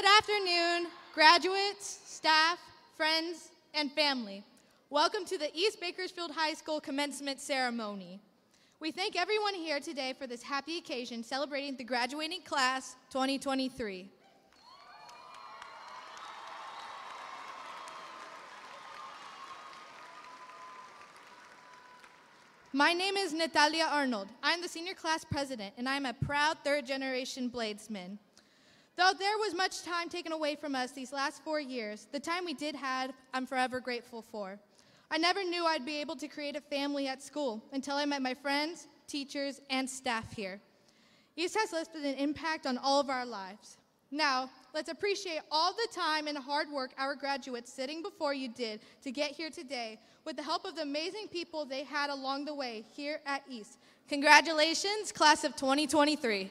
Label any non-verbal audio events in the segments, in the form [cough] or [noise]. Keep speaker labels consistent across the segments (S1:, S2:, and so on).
S1: Good afternoon, graduates, staff, friends, and family. Welcome to the East Bakersfield High School commencement ceremony. We thank everyone here today for this happy occasion celebrating the graduating class 2023. My name is Natalia Arnold. I'm the senior class president, and I'm a proud third generation Bladesman. Though there was much time taken away from us these last four years, the time we did have, I'm forever grateful for. I never knew I'd be able to create a family at school until I met my friends, teachers, and staff here. East has left an impact on all of our lives. Now, let's appreciate all the time and hard work our graduates sitting before you did to get here today with the help of the amazing people they had along the way here at East. Congratulations, class of 2023.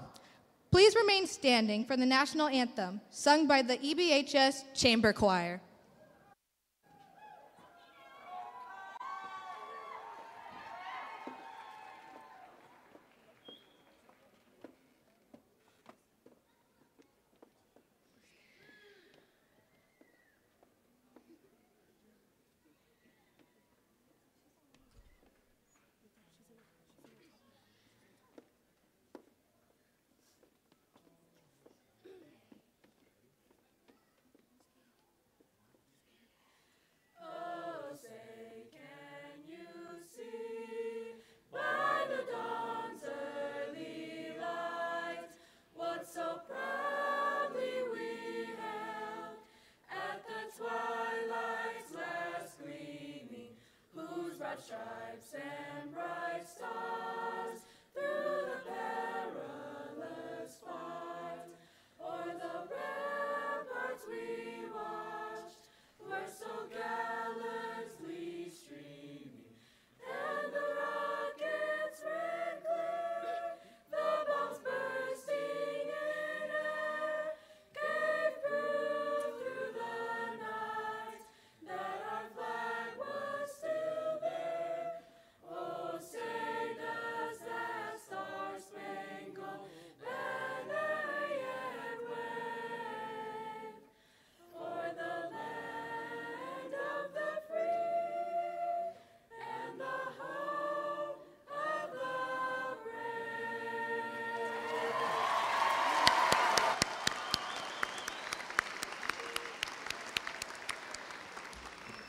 S1: Please remain standing for the national anthem, sung by the EBHS Chamber Choir.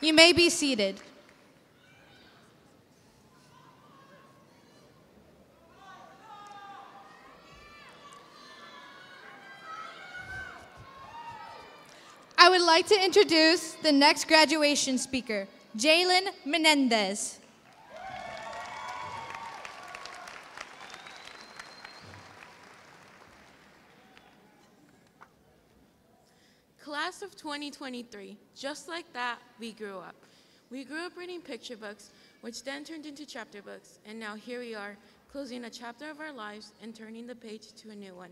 S1: You may be seated. I would like to introduce the next graduation speaker, Jalen Menendez.
S2: Class of 2023, just like that, we grew up. We grew up reading picture books, which then turned into chapter books, and now here we are, closing a chapter of our lives and turning the page to a new one.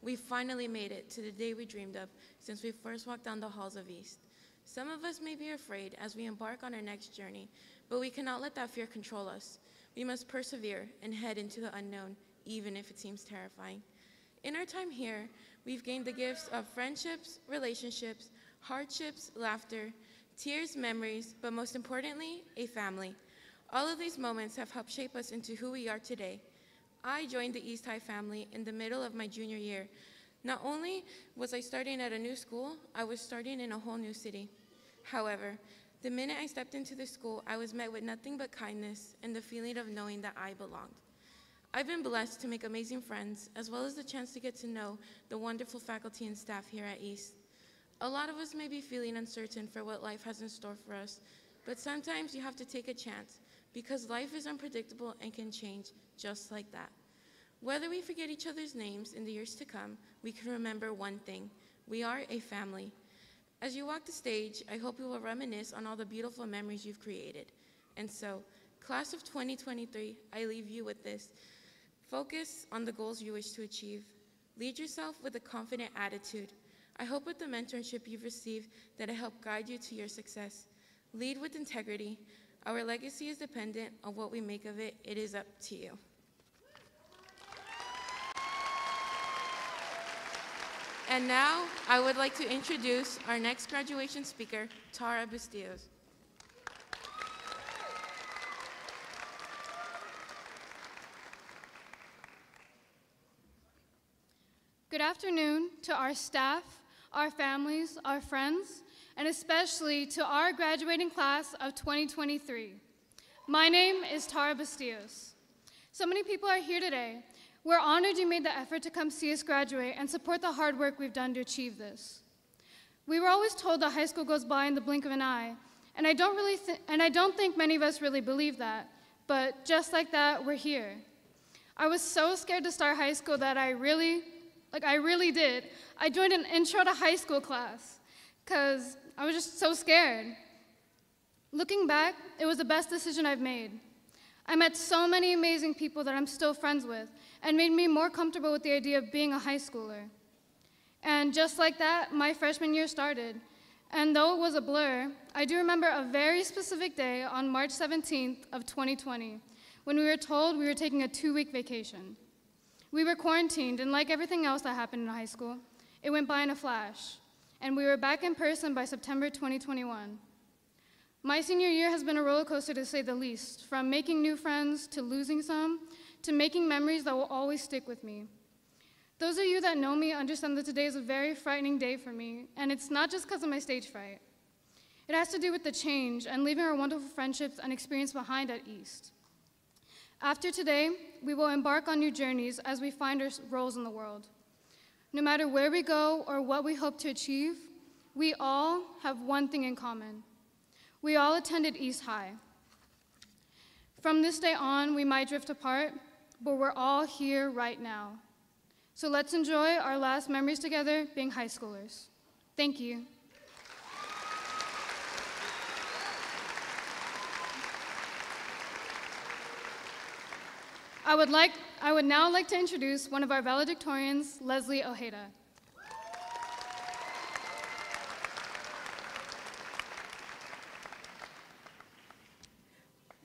S2: We finally made it to the day we dreamed of since we first walked down the halls of East. Some of us may be afraid as we embark on our next journey, but we cannot let that fear control us. We must persevere and head into the unknown, even if it seems terrifying. In our time here, we've gained the gifts of friendships, relationships, hardships, laughter, tears, memories, but most importantly, a family. All of these moments have helped shape us into who we are today. I joined the East High family in the middle of my junior year. Not only was I starting at a new school, I was starting in a whole new city. However, the minute I stepped into the school, I was met with nothing but kindness and the feeling of knowing that I belonged. I've been blessed to make amazing friends, as well as the chance to get to know the wonderful faculty and staff here at East. A lot of us may be feeling uncertain for what life has in store for us, but sometimes you have to take a chance because life is unpredictable and can change just like that. Whether we forget each other's names in the years to come, we can remember one thing we are a family. As you walk the stage, I hope you will reminisce on all the beautiful memories you've created. And so, class of 2023, I leave you with this. Focus on the goals you wish to achieve. Lead yourself with a confident attitude. I hope with the mentorship you've received that it helped guide you to your success. Lead with integrity. Our legacy is dependent on what we make of it. It is up to you. And now, I would like to introduce our next graduation speaker, Tara Bustillos.
S3: Good afternoon to our staff, our families, our friends, and especially to our graduating class of 2023. My name is Tara Bustillos. So many people are here today. We're honored you made the effort to come see us graduate and support the hard work we've done to achieve this. We were always told that high school goes by in the blink of an eye, and I don't really and I don't think many of us really believe that. But just like that, we're here. I was so scared to start high school that I really like I really did. I joined an intro to high school class cuz I was just so scared. Looking back, it was the best decision I've made. I met so many amazing people that I'm still friends with and made me more comfortable with the idea of being a high schooler. And just like that, my freshman year started. And though it was a blur, I do remember a very specific day on March 17th of 2020 when we were told we were taking a two-week vacation. We were quarantined, and like everything else that happened in high school, it went by in a flash, and we were back in person by September 2021. My senior year has been a roller coaster to say the least, from making new friends to losing some, to making memories that will always stick with me. Those of you that know me understand that today is a very frightening day for me, and it's not just because of my stage fright. It has to do with the change and leaving our wonderful friendships and experience behind at East. After today, we will embark on new journeys as we find our roles in the world. No matter where we go or what we hope to achieve, we all have one thing in common. We all attended East High. From this day on, we might drift apart, but we're all here right now. So let's enjoy our last memories together being high schoolers. Thank you. I would, like, I would now like to introduce one of our valedictorians, Leslie Ojeda.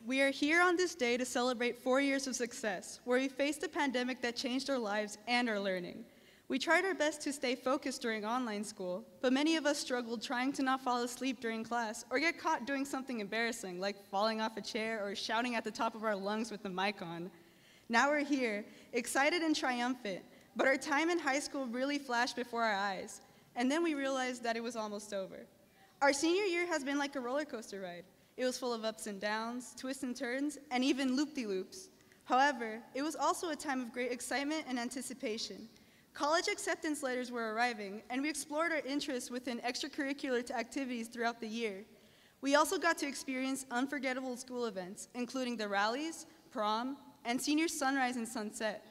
S4: We are here on this day to celebrate four years of success, where we faced a pandemic that changed our lives and our learning. We tried our best to stay focused during online school, but many of us struggled trying to not fall asleep during class or get caught doing something embarrassing, like falling off a chair or shouting at the top of our lungs with the mic on. Now we're here, excited and triumphant, but our time in high school really flashed before our eyes, and then we realized that it was almost over. Our senior year has been like a roller coaster ride. It was full of ups and downs, twists and turns, and even loop-de-loops. However, it was also a time of great excitement and anticipation. College acceptance letters were arriving, and we explored our interests within extracurricular activities throughout the year. We also got to experience unforgettable school events, including the rallies, prom, and senior sunrise and sunset.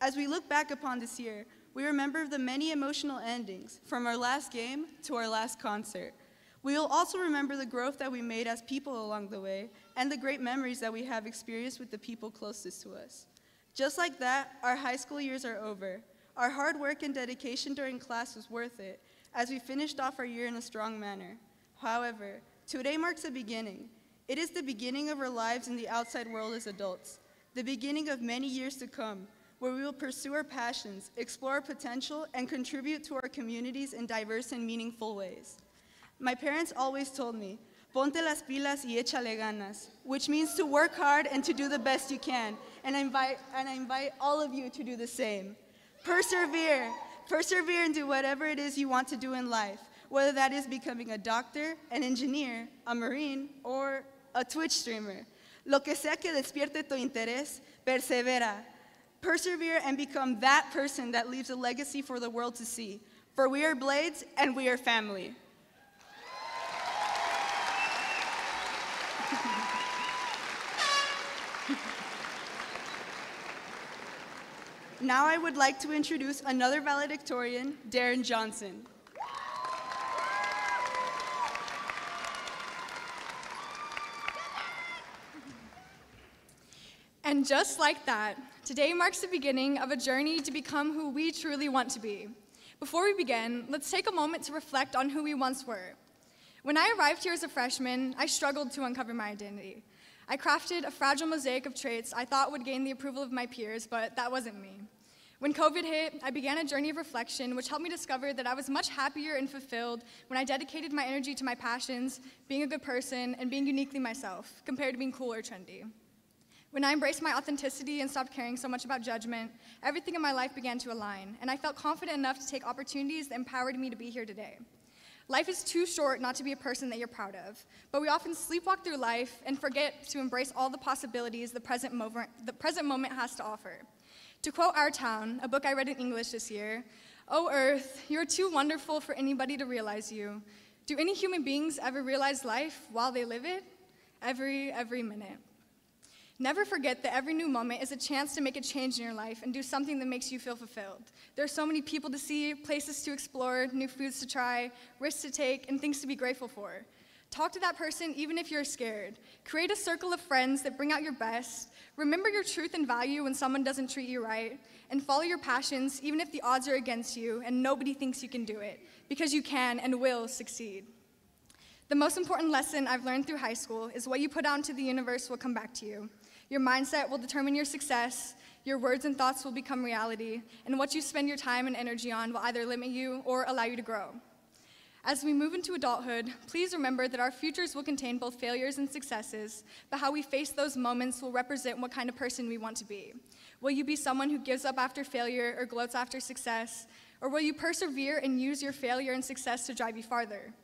S4: As we look back upon this year, we remember the many emotional endings, from our last game to our last concert. We will also remember the growth that we made as people along the way and the great memories that we have experienced with the people closest to us. Just like that, our high school years are over. Our hard work and dedication during class was worth it as we finished off our year in a strong manner. However, today marks a beginning. It is the beginning of our lives in the outside world as adults, the beginning of many years to come, where we will pursue our passions, explore our potential, and contribute to our communities in diverse and meaningful ways. My parents always told me, ponte las pilas y échale ganas, which means to work hard and to do the best you can. And I invite, and I invite all of you to do the same. Persevere. Persevere and do whatever it is you want to do in life, whether that is becoming a doctor, an engineer, a marine, or a Twitch streamer. Lo que sea que despierte tu interés, persevera. Persevere and become that person that leaves a legacy for the world to see. For we are Blades and we are family. [laughs] Now I would like to introduce another valedictorian, Darren Johnson.
S5: And just like that, today marks the beginning of a journey to become who we truly want to be. Before we begin, let's take a moment to reflect on who we once were. When I arrived here as a freshman, I struggled to uncover my identity. I crafted a fragile mosaic of traits I thought would gain the approval of my peers, but that wasn't me. When COVID hit, I began a journey of reflection, which helped me discover that I was much happier and fulfilled when I dedicated my energy to my passions, being a good person, and being uniquely myself, compared to being cool or trendy. When I embraced my authenticity and stopped caring so much about judgment, everything in my life began to align, and I felt confident enough to take opportunities that empowered me to be here today. Life is too short not to be a person that you're proud of, but we often sleepwalk through life and forget to embrace all the possibilities the present moment, the present moment has to offer. To quote Our Town, a book I read in English this year, Oh Earth, you're too wonderful for anybody to realize you. Do any human beings ever realize life while they live it? Every, every minute. Never forget that every new moment is a chance to make a change in your life and do something that makes you feel fulfilled. There are so many people to see, places to explore, new foods to try, risks to take, and things to be grateful for. Talk to that person even if you're scared. Create a circle of friends that bring out your best. Remember your truth and value when someone doesn't treat you right. And follow your passions even if the odds are against you and nobody thinks you can do it, because you can and will succeed. The most important lesson I've learned through high school is what you put out into the universe will come back to you. Your mindset will determine your success, your words and thoughts will become reality, and what you spend your time and energy on will either limit you or allow you to grow. As we move into adulthood, please remember that our futures will contain both failures and successes, but how we face those moments will represent what kind of person we want to be. Will you be someone who gives up after failure or gloats after success? Or will you persevere and use your failure and success to drive you farther?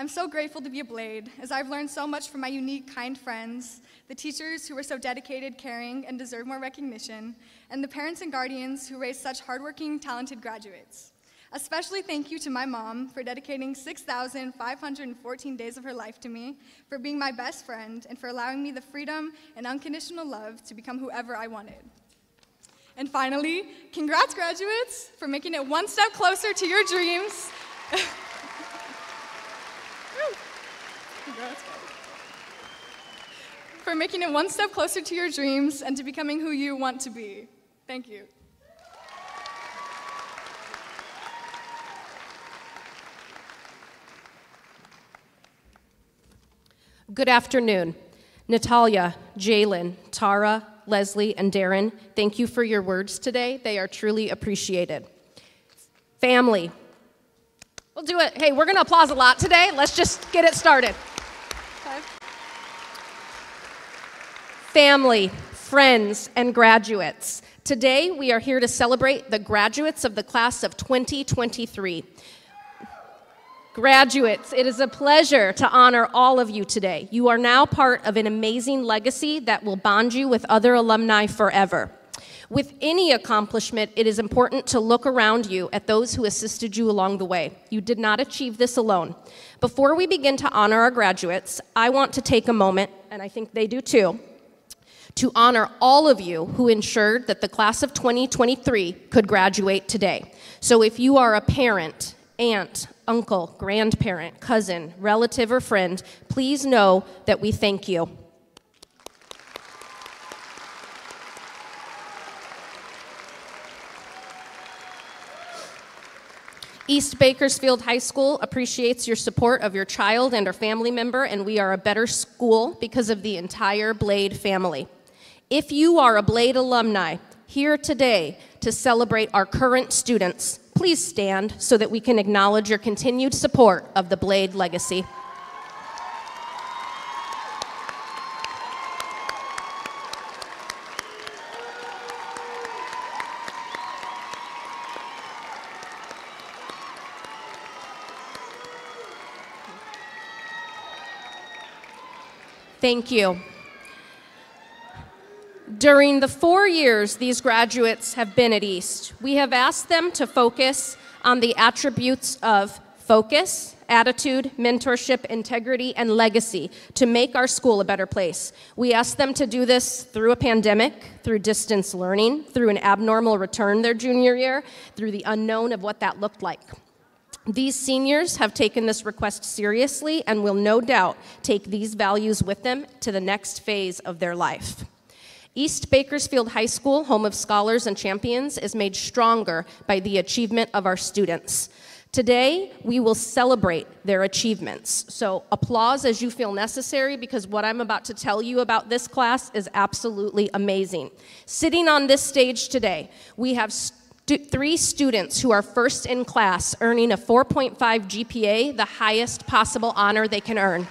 S5: I'm so grateful to be a Blade, as I've learned so much from my unique, kind friends, the teachers who were so dedicated, caring, and deserve more recognition, and the parents and guardians who raised such hardworking, talented graduates. Especially thank you to my mom for dedicating 6,514 days of her life to me, for being my best friend, and for allowing me the freedom and unconditional love to become whoever I wanted. And finally, congrats, graduates, for making it one step closer to your dreams. [laughs] Congrats, guys. For making it one step closer to your dreams and to becoming who you want to be. Thank you.
S6: Good afternoon. Natalia, Jalen, Tara, Leslie, and Darren, thank you for your words today. They are truly appreciated. Family, we'll do it. Hey, we're going to applause a lot today. Let's just get it started. Family, friends, and graduates. Today, we are here to celebrate the graduates of the class of 2023. Graduates, it is a pleasure to honor all of you today. You are now part of an amazing legacy that will bond you with other alumni forever. With any accomplishment, it is important to look around you at those who assisted you along the way. You did not achieve this alone. Before we begin to honor our graduates, I want to take a moment, and I think they do too, to honor all of you who ensured that the class of 2023 could graduate today. So if you are a parent, aunt, uncle, grandparent, cousin, relative, or friend, please know that we thank you. East Bakersfield High School appreciates your support of your child and or family member, and we are a better school because of the entire Blade family. If you are a Blade alumni here today to celebrate our current students, please stand so that we can acknowledge your continued support of the Blade legacy. Thank you. During the four years these graduates have been at East, we have asked them to focus on the attributes of focus, attitude, mentorship, integrity, and legacy to make our school a better place. We asked them to do this through a pandemic, through distance learning, through an abnormal return their junior year, through the unknown of what that looked like. These seniors have taken this request seriously and will no doubt take these values with them to the next phase of their life. East Bakersfield High School, home of scholars and champions, is made stronger by the achievement of our students. Today, we will celebrate their achievements. So, applause as you feel necessary because what I'm about to tell you about this class is absolutely amazing. Sitting on this stage today, we have stu- three students who are first in class, earning a 4.5 GPA, the highest possible honor they can earn.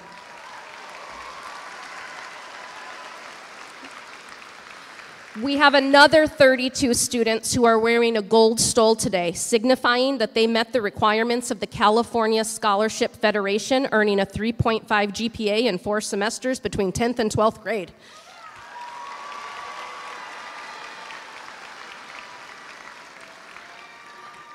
S6: We have another 32 students who are wearing a gold stole today, signifying that they met the requirements of the California Scholarship Federation, earning a 3.5 GPA in four semesters between 10th and 12th grade.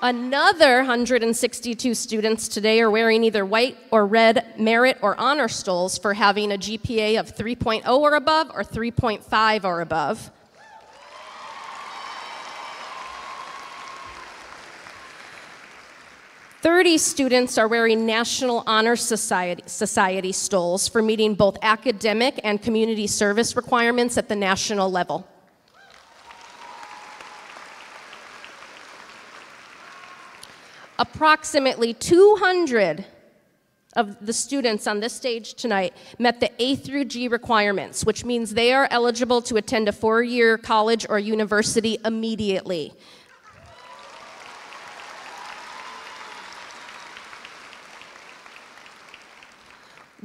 S6: Another 162 students today are wearing either white or red merit or honor stoles for having a GPA of 3.0 or above or 3.5 or above. Thirty students are wearing National Honor Society, Society stoles for meeting both academic and community service requirements at the national level. Approximately 200 of the students on this stage tonight met the A through G requirements, which means they are eligible to attend a four year college or university immediately.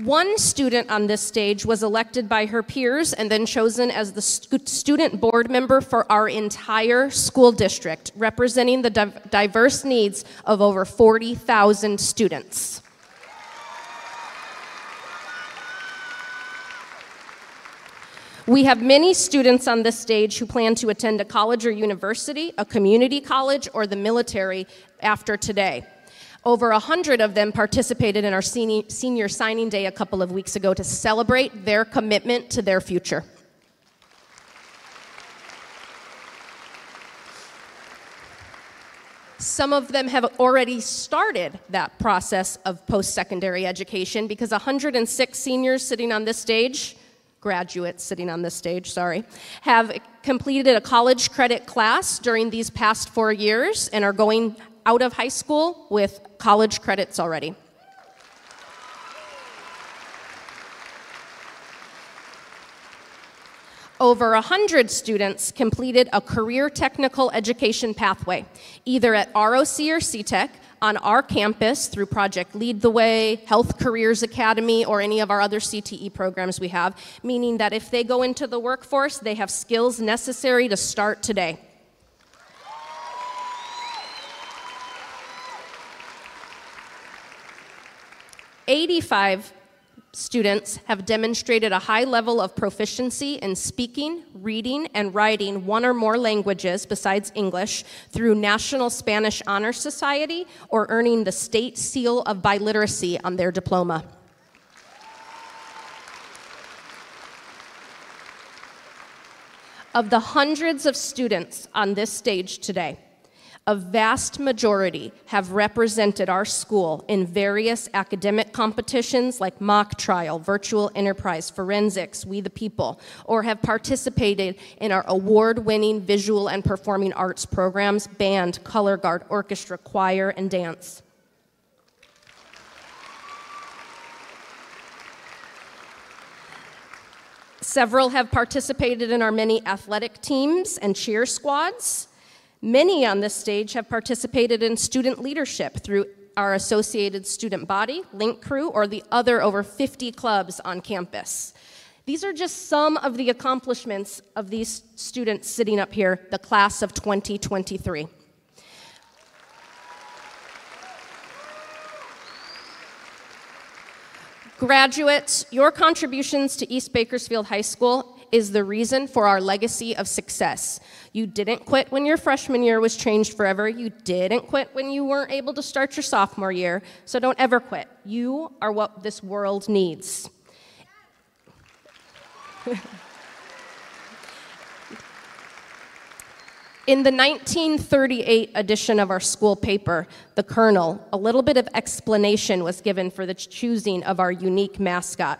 S6: One student on this stage was elected by her peers and then chosen as the stu- student board member for our entire school district, representing the div- diverse needs of over 40,000 students. We have many students on this stage who plan to attend a college or university, a community college, or the military after today. Over 100 of them participated in our senior signing day a couple of weeks ago to celebrate their commitment to their future. Some of them have already started that process of post secondary education because 106 seniors sitting on this stage, graduates sitting on this stage, sorry, have completed a college credit class during these past four years and are going out of high school with college credits already. Over 100 students completed a career technical education pathway, either at ROC or CTEC, on our campus through Project Lead the Way, Health Careers Academy, or any of our other CTE programs we have, meaning that if they go into the workforce, they have skills necessary to start today. 85 students have demonstrated a high level of proficiency in speaking, reading, and writing one or more languages besides English through National Spanish Honor Society or earning the state seal of biliteracy on their diploma. Of the hundreds of students on this stage today, a vast majority have represented our school in various academic competitions like mock trial, virtual enterprise, forensics, We the People, or have participated in our award winning visual and performing arts programs, band, color guard, orchestra, choir, and dance. Several have participated in our many athletic teams and cheer squads. Many on this stage have participated in student leadership through our associated student body, Link Crew, or the other over 50 clubs on campus. These are just some of the accomplishments of these students sitting up here, the class of 2023. Graduates, your contributions to East Bakersfield High School is the reason for our legacy of success. You didn't quit when your freshman year was changed forever. You didn't quit when you weren't able to start your sophomore year. So don't ever quit. You are what this world needs. [laughs] In the 1938 edition of our school paper, The Colonel, a little bit of explanation was given for the choosing of our unique mascot.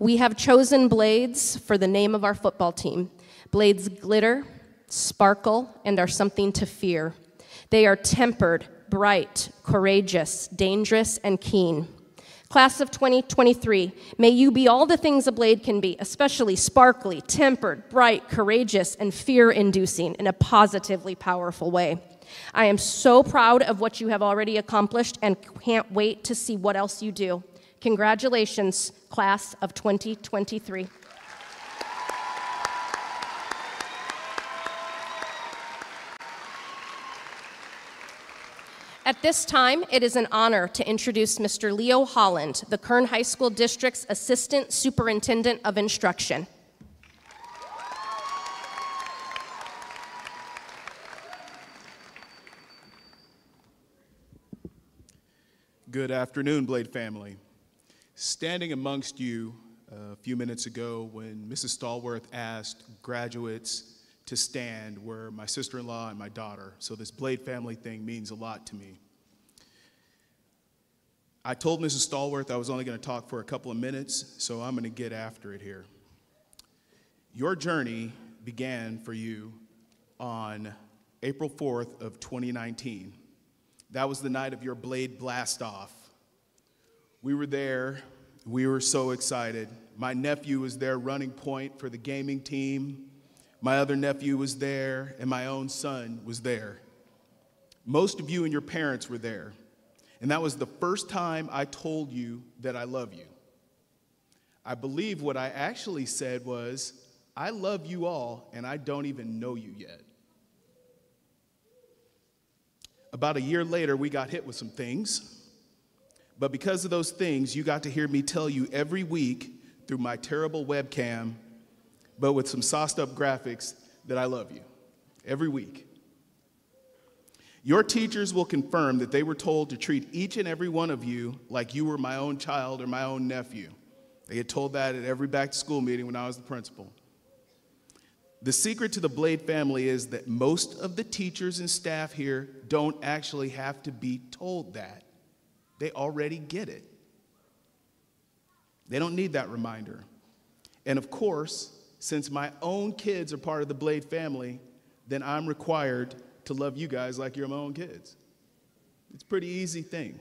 S6: We have chosen Blades for the name of our football team. Blades glitter, sparkle, and are something to fear. They are tempered, bright, courageous, dangerous, and keen. Class of 2023, may you be all the things a blade can be, especially sparkly, tempered, bright, courageous, and fear inducing in a positively powerful way. I am so proud of what you have already accomplished and can't wait to see what else you do. Congratulations, class of 2023. At this time, it is an honor to introduce Mr. Leo Holland, the Kern High School District's Assistant Superintendent of Instruction.
S7: Good afternoon, Blade family. Standing amongst you uh, a few minutes ago when Mrs. Stallworth asked graduates to stand were my sister in law and my daughter. So, this Blade family thing means a lot to me. I told Mrs. Stallworth I was only going to talk for a couple of minutes, so I'm going to get after it here. Your journey began for you on April 4th of 2019. That was the night of your blade blast off. We were there. We were so excited. My nephew was there running point for the gaming team. My other nephew was there, and my own son was there. Most of you and your parents were there. And that was the first time I told you that I love you. I believe what I actually said was, I love you all, and I don't even know you yet. About a year later, we got hit with some things. But because of those things, you got to hear me tell you every week through my terrible webcam, but with some sauced up graphics, that I love you. Every week. Your teachers will confirm that they were told to treat each and every one of you like you were my own child or my own nephew. They had told that at every back to school meeting when I was the principal. The secret to the Blade family is that most of the teachers and staff here don't actually have to be told that. They already get it. They don't need that reminder. And of course, since my own kids are part of the Blade family, then I'm required to love you guys like you're my own kids. It's a pretty easy thing.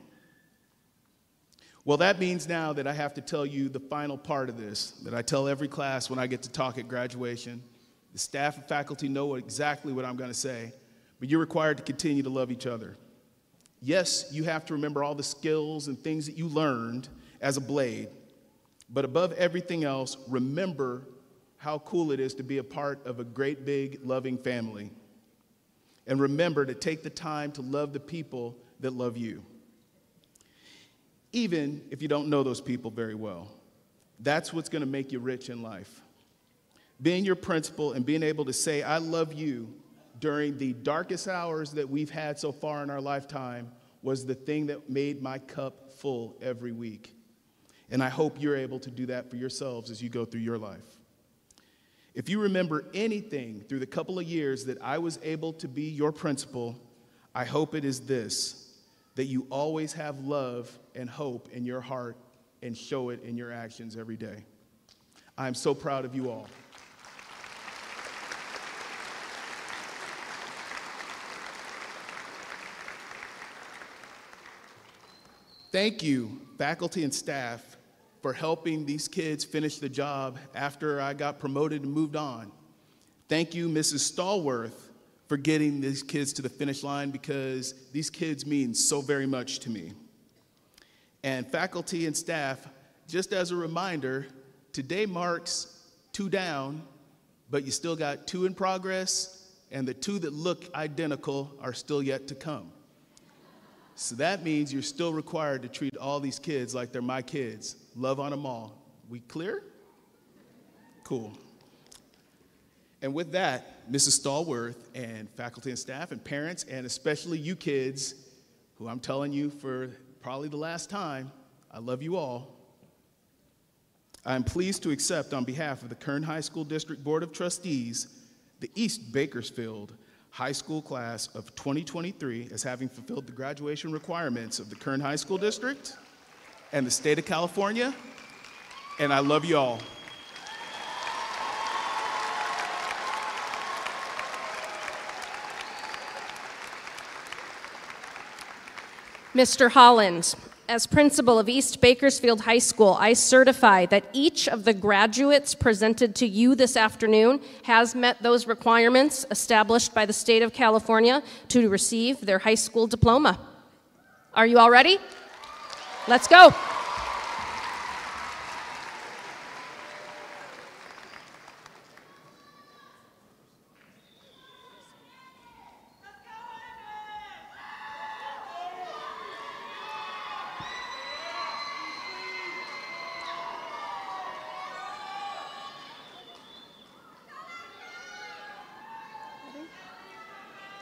S7: Well, that means now that I have to tell you the final part of this that I tell every class when I get to talk at graduation. The staff and faculty know exactly what I'm going to say, but you're required to continue to love each other. Yes, you have to remember all the skills and things that you learned as a blade, but above everything else, remember how cool it is to be a part of a great big loving family. And remember to take the time to love the people that love you, even if you don't know those people very well. That's what's going to make you rich in life being your principal and being able to say, I love you during the darkest hours that we've had so far in our lifetime was the thing that made my cup full every week. And I hope you're able to do that for yourselves as you go through your life. If you remember anything through the couple of years that I was able to be your principal, I hope it is this that you always have love and hope in your heart and show it in your actions every day. I'm so proud of you all. Thank you, faculty and staff, for helping these kids finish the job after I got promoted and moved on. Thank you, Mrs. Stallworth, for getting these kids to the finish line because these kids mean so very much to me. And faculty and staff, just as a reminder, today marks two down, but you still got two in progress, and the two that look identical are still yet to come. So that means you're still required to treat all these kids like they're my kids. Love on them all. We clear? Cool. And with that, Mrs. Stallworth and faculty and staff and parents, and especially you kids, who I'm telling you for probably the last time, I love you all. I am pleased to accept on behalf of the Kern High School District Board of Trustees the East Bakersfield High School class of 2023 as having fulfilled the graduation requirements of the Kern High School District and the state of California. And I love you all.
S6: Mr. Holland, as principal of East Bakersfield High School, I certify that each of the graduates presented to you this afternoon has met those requirements established by the state of California to receive their high school diploma. Are you all ready? Let's go.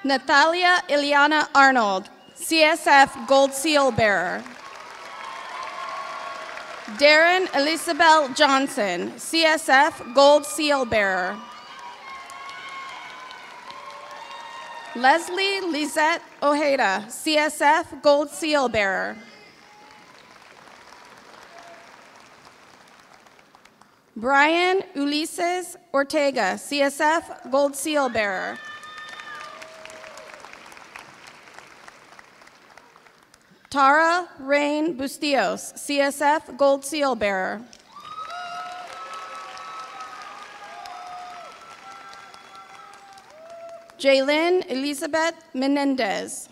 S8: Natalia Ilyana Arnold, CSF Gold Seal bearer. Darren Elisabel Johnson, CSF Gold Seal bearer. Leslie Lizette Ojeda, CSF Gold Seal bearer. Brian Ulises Ortega, CSF Gold Seal bearer. Tara Rain Bustillos, CSF Gold Seal bearer. Jaylin Elizabeth Menendez.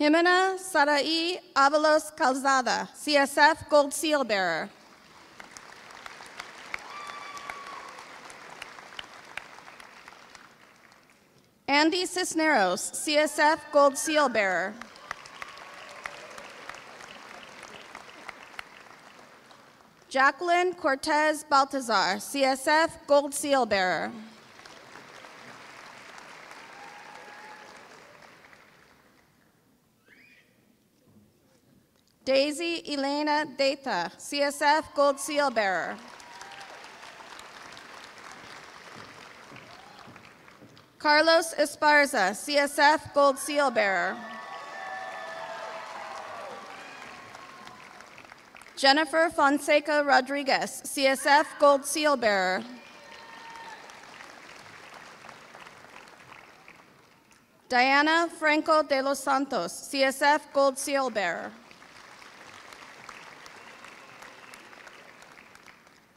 S8: Jimena Sarai Avalos Calzada, CSF Gold Seal bearer. Andy Cisneros, CSF Gold Seal bearer. Jacqueline Cortez Baltazar, CSF Gold Seal bearer. Daisy Elena Data, CSF Gold Seal bearer. Carlos Esparza, CSF Gold Seal bearer. Jennifer Fonseca Rodriguez, CSF Gold Seal bearer. Diana Franco de los Santos, CSF Gold Seal bearer.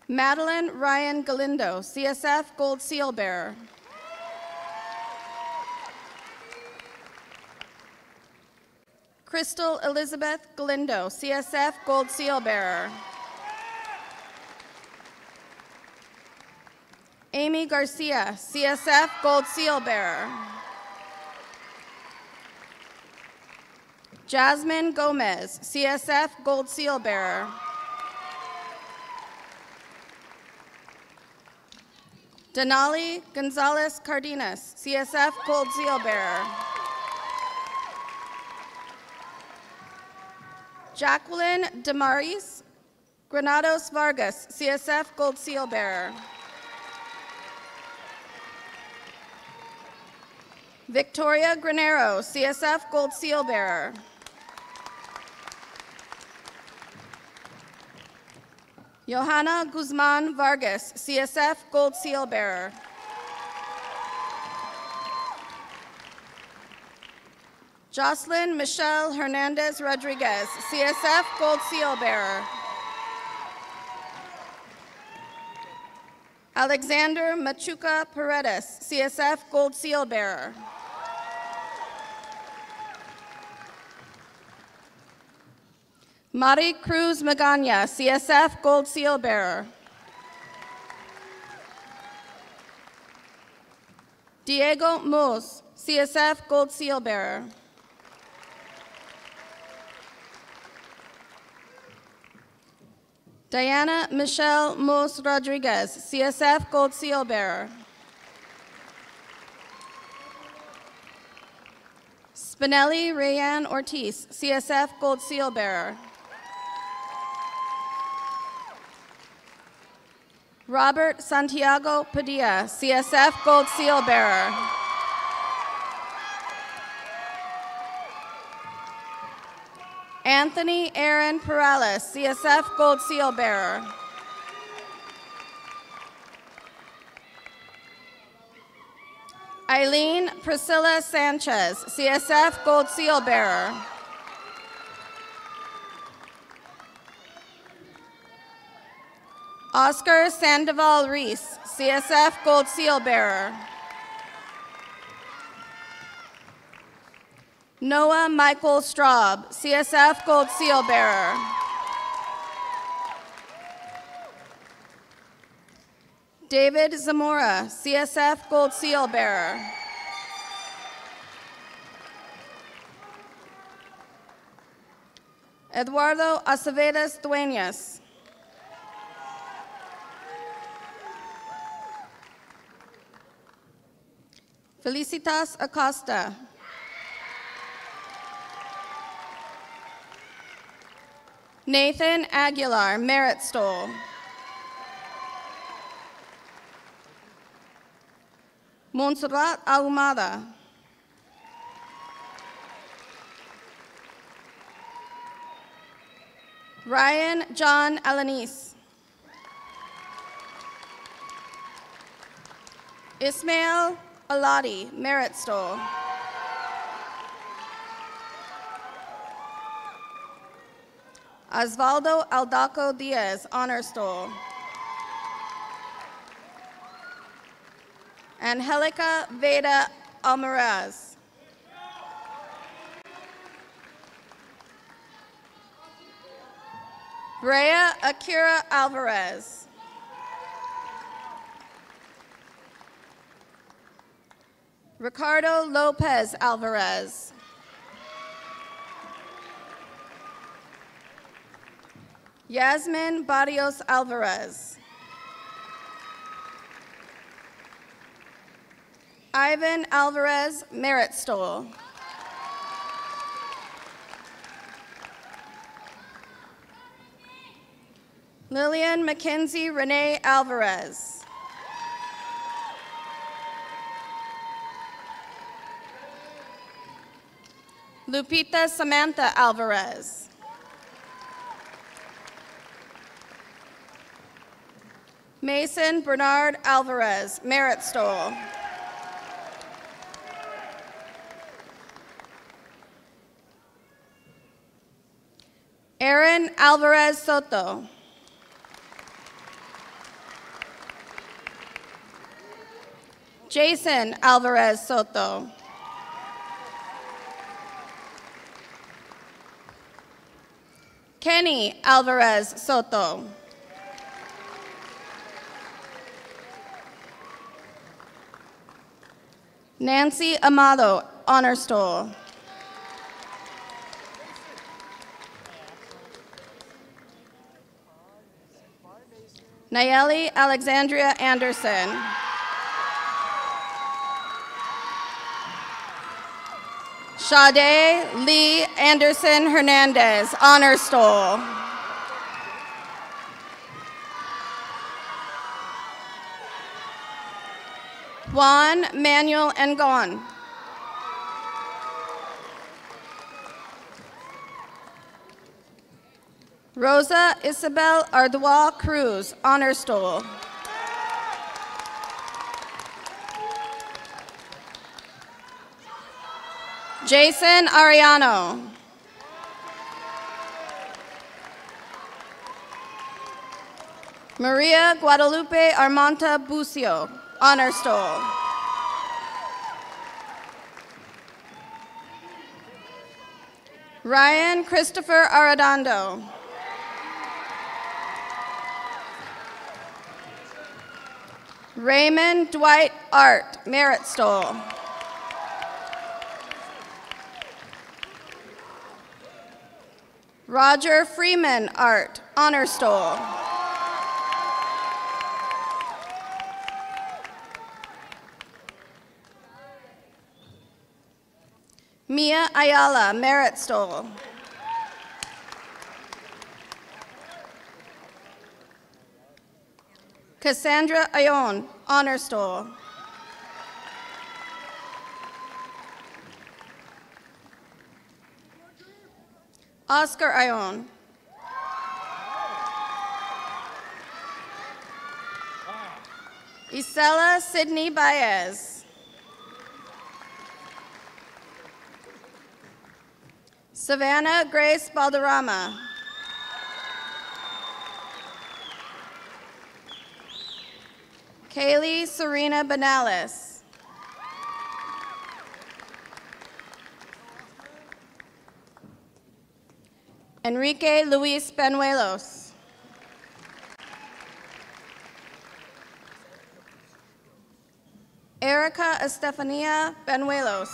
S8: Madeline Ryan Galindo, CSF Gold Seal bearer. Crystal Elizabeth Galindo, CSF Gold Seal bearer. Amy Garcia, CSF Gold Seal bearer. Jasmine Gomez, CSF Gold Seal bearer. Denali Gonzalez Cardenas, CSF Gold Seal bearer. Jacqueline Damaris Granados Vargas, CSF Gold Seal bearer. Victoria Granero, CSF Gold Seal bearer. Johanna Guzman Vargas, CSF Gold Seal bearer. Jocelyn Michelle Hernandez Rodriguez, CSF Gold Seal bearer. Alexander Machuca Paredes, CSF Gold Seal bearer. Mari Cruz Magana, CSF Gold Seal Bearer. Diego Moos, CSF Gold Seal Bearer. Diana Michelle Moos Rodriguez, CSF Gold Seal Bearer. Spinelli Rayanne Ortiz, CSF Gold Seal Bearer. Robert Santiago Padilla, CSF Gold Seal Bearer. Anthony Aaron Perales, CSF Gold Seal Bearer. Eileen Priscilla Sanchez, CSF Gold Seal Bearer. Oscar Sandoval Reese, CSF Gold Seal Bearer. Noah Michael Straub, CSF Gold Seal Bearer. David Zamora, CSF Gold Seal Bearer. Eduardo Acevedas Dueñas. Felicitas Acosta. Nathan Aguilar, Merit Stole. Montserrat Ahumada. Ryan John Alanis. Ismail Aladi, Merit Stole. Osvaldo Aldaco Diaz, Honor Stole. Angelica Veda Almaraz. Brea Akira Alvarez. Ricardo Lopez Alvarez. Yasmin Barrios Alvarez. Ivan Alvarez Merit Stole. Lillian Mackenzie Renee Alvarez. Lupita Samantha Alvarez. Mason Bernard Alvarez, Merit Stole. Aaron Alvarez Soto. Jason Alvarez Soto. Kenny Alvarez Soto. Nancy Amado, Honor Stole. Nayeli Alexandria Anderson. Sade Lee Anderson Hernandez, Honor Stole. Juan Manuel Engon. Rosa Isabel Ardois Cruz, Honor Stole. Jason Ariano. Maria Guadalupe Armanta Bucio, Honor Stole. Ryan Christopher Arredondo. Raymond Dwight Art, Merit Stole. Roger Freeman Art, Honor Stole. Mia Ayala, Merit Stole. Cassandra Ayon, Honor Stole. Oscar Ayon. Isela Sidney Baez. Savannah Grace Balderrama. Kaylee Serena Benales. Enrique Luis Benuelos. Erica Estefania Benuelos.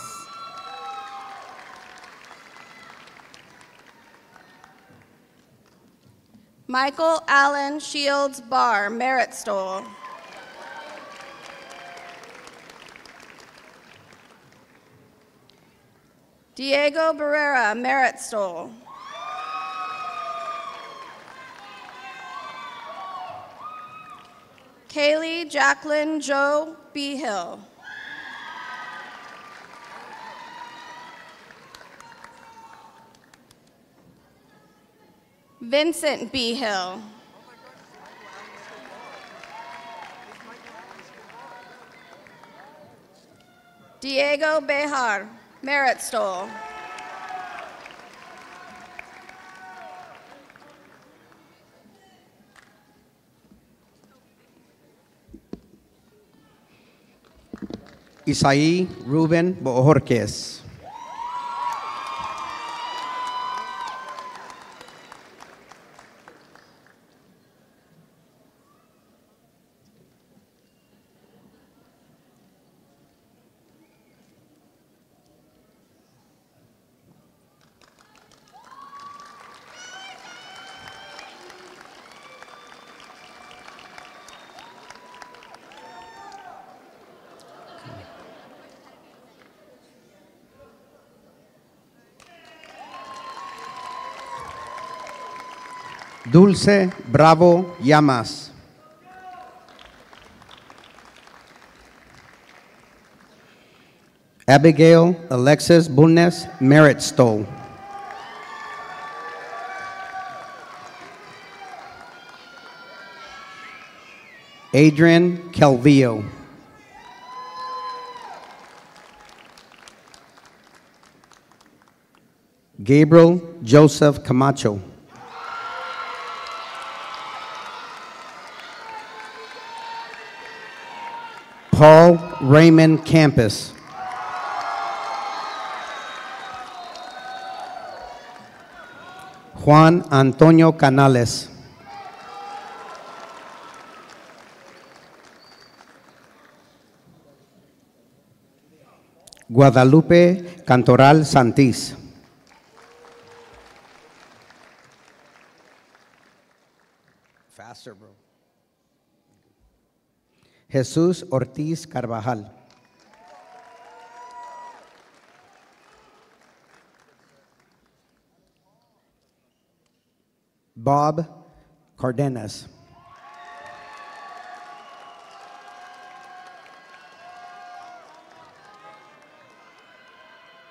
S8: Michael Allen Shields Barr, Merit Stole. Diego Barrera, Merit Stole. Kaylee Jacqueline Joe B. Hill. Vincent B. Hill. Diego Bejar, Merit Stole.
S9: Isai Ruben Bohorquez. Dulce Bravo Llamas. Abigail Alexis Bulnes Merit Stole. Adrian Calvillo. Gabriel Joseph Camacho. Paul Raymond Campus. Juan Antonio Canales. Guadalupe Cantoral Santís. Faster, bro. Jesús Ortiz Carvajal. Bob Cardenas.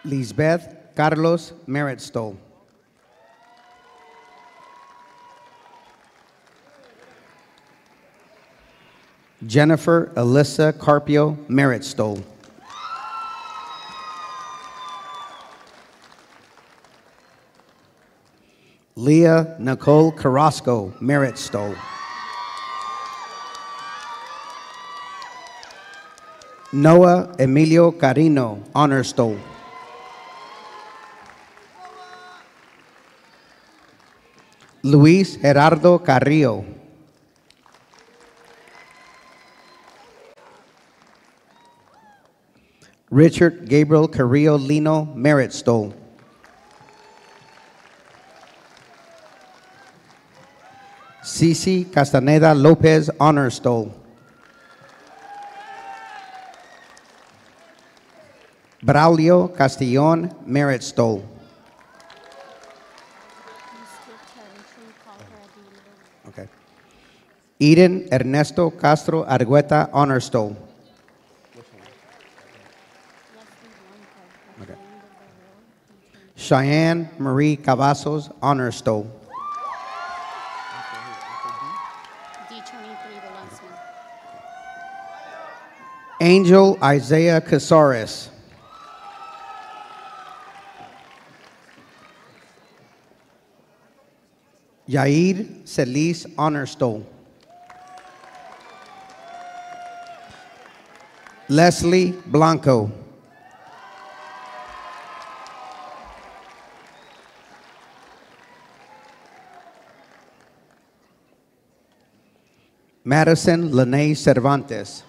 S9: Lisbeth Carlos Merritt Jennifer Alyssa Carpio Merit Stole. Leah Nicole Carrasco Merit Stole. Noah Emilio Carino Honor Stoll. Luis Gerardo Carrillo. Richard Gabriel Carrillo Lino Merit Stole. Cici Castaneda Lopez Honor Stole. Braulio Castillon Merit Stole. Okay. Eden Ernesto Castro Argueta Honor Stole. Okay. Cheyenne Marie Cavazos Honor Stole.
S10: D23, the last one.
S9: Angel Isaiah Casares. Yair Celis Honor Stole. Leslie Blanco. Madison Lene Cervantes.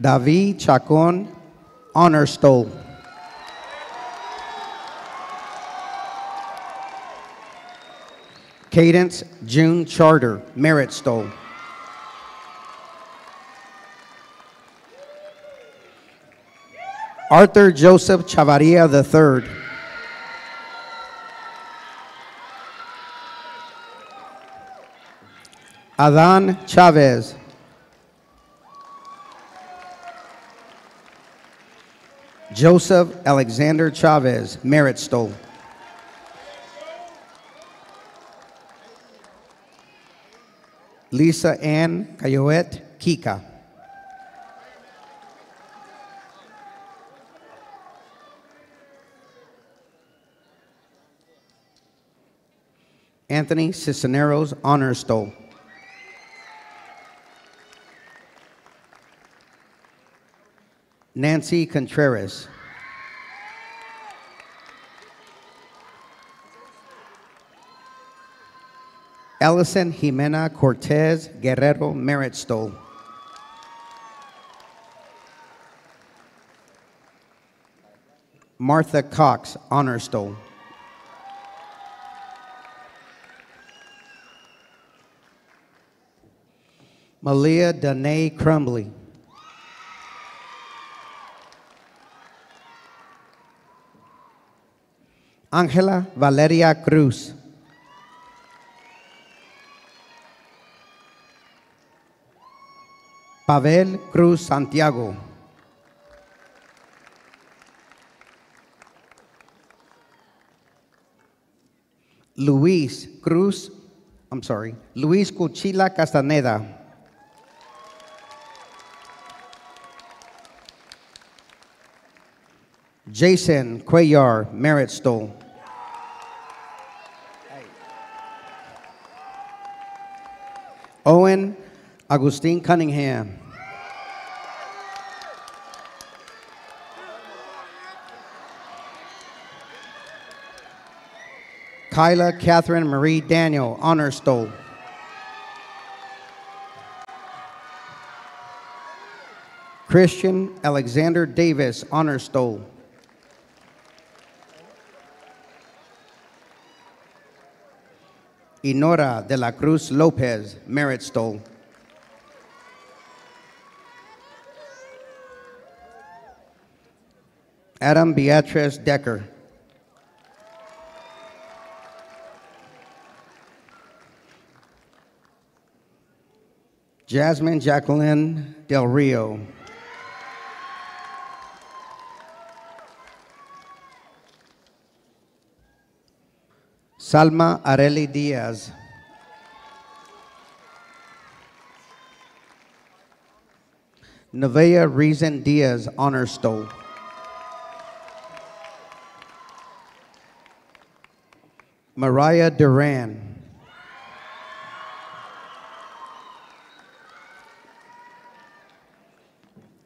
S9: David Chacon Honor Stole. Cadence June Charter Merit Stole. Arthur Joseph Chavaria III. Adan Chavez. Joseph Alexander Chavez, Merit Stole. Lisa Ann Cayoet Kika. Anthony Cisneros Honor Stole. Nancy Contreras. Ellison Jimena Cortez Guerrero Merit Stole. Martha Cox Honor Stole. Malia Danae Crumbly. Ángela Valeria Cruz. Pavel Cruz Santiago. Luis Cruz, I'm sorry, Luis Cuchilla Castaneda. Jason Cuellar, Merit Stole. Owen Agustin Cunningham. Kyla Catherine Marie Daniel, Honor Stole. Christian Alexander Davis, Honor Stole. Inora de la Cruz Lopez, Merit Stole. Adam Beatrice Decker. Jasmine Jacqueline Del Rio. Salma Areli Diaz. Nevaeh Reason Diaz, Honor Stole. Mariah Duran.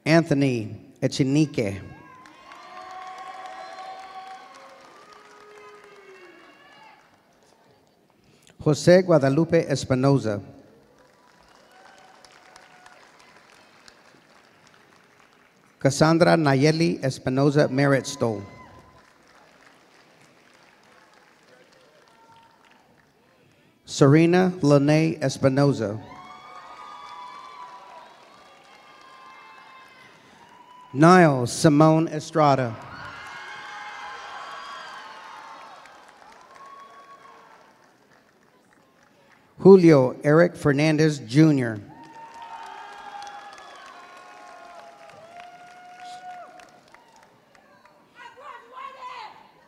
S9: Anthony Echenique. Jose Guadalupe Espinoza. Cassandra Nayeli Espinoza Merit Stole. Serena Lene Espinoza. Niall Simone Estrada. Julio Eric Fernandez Jr.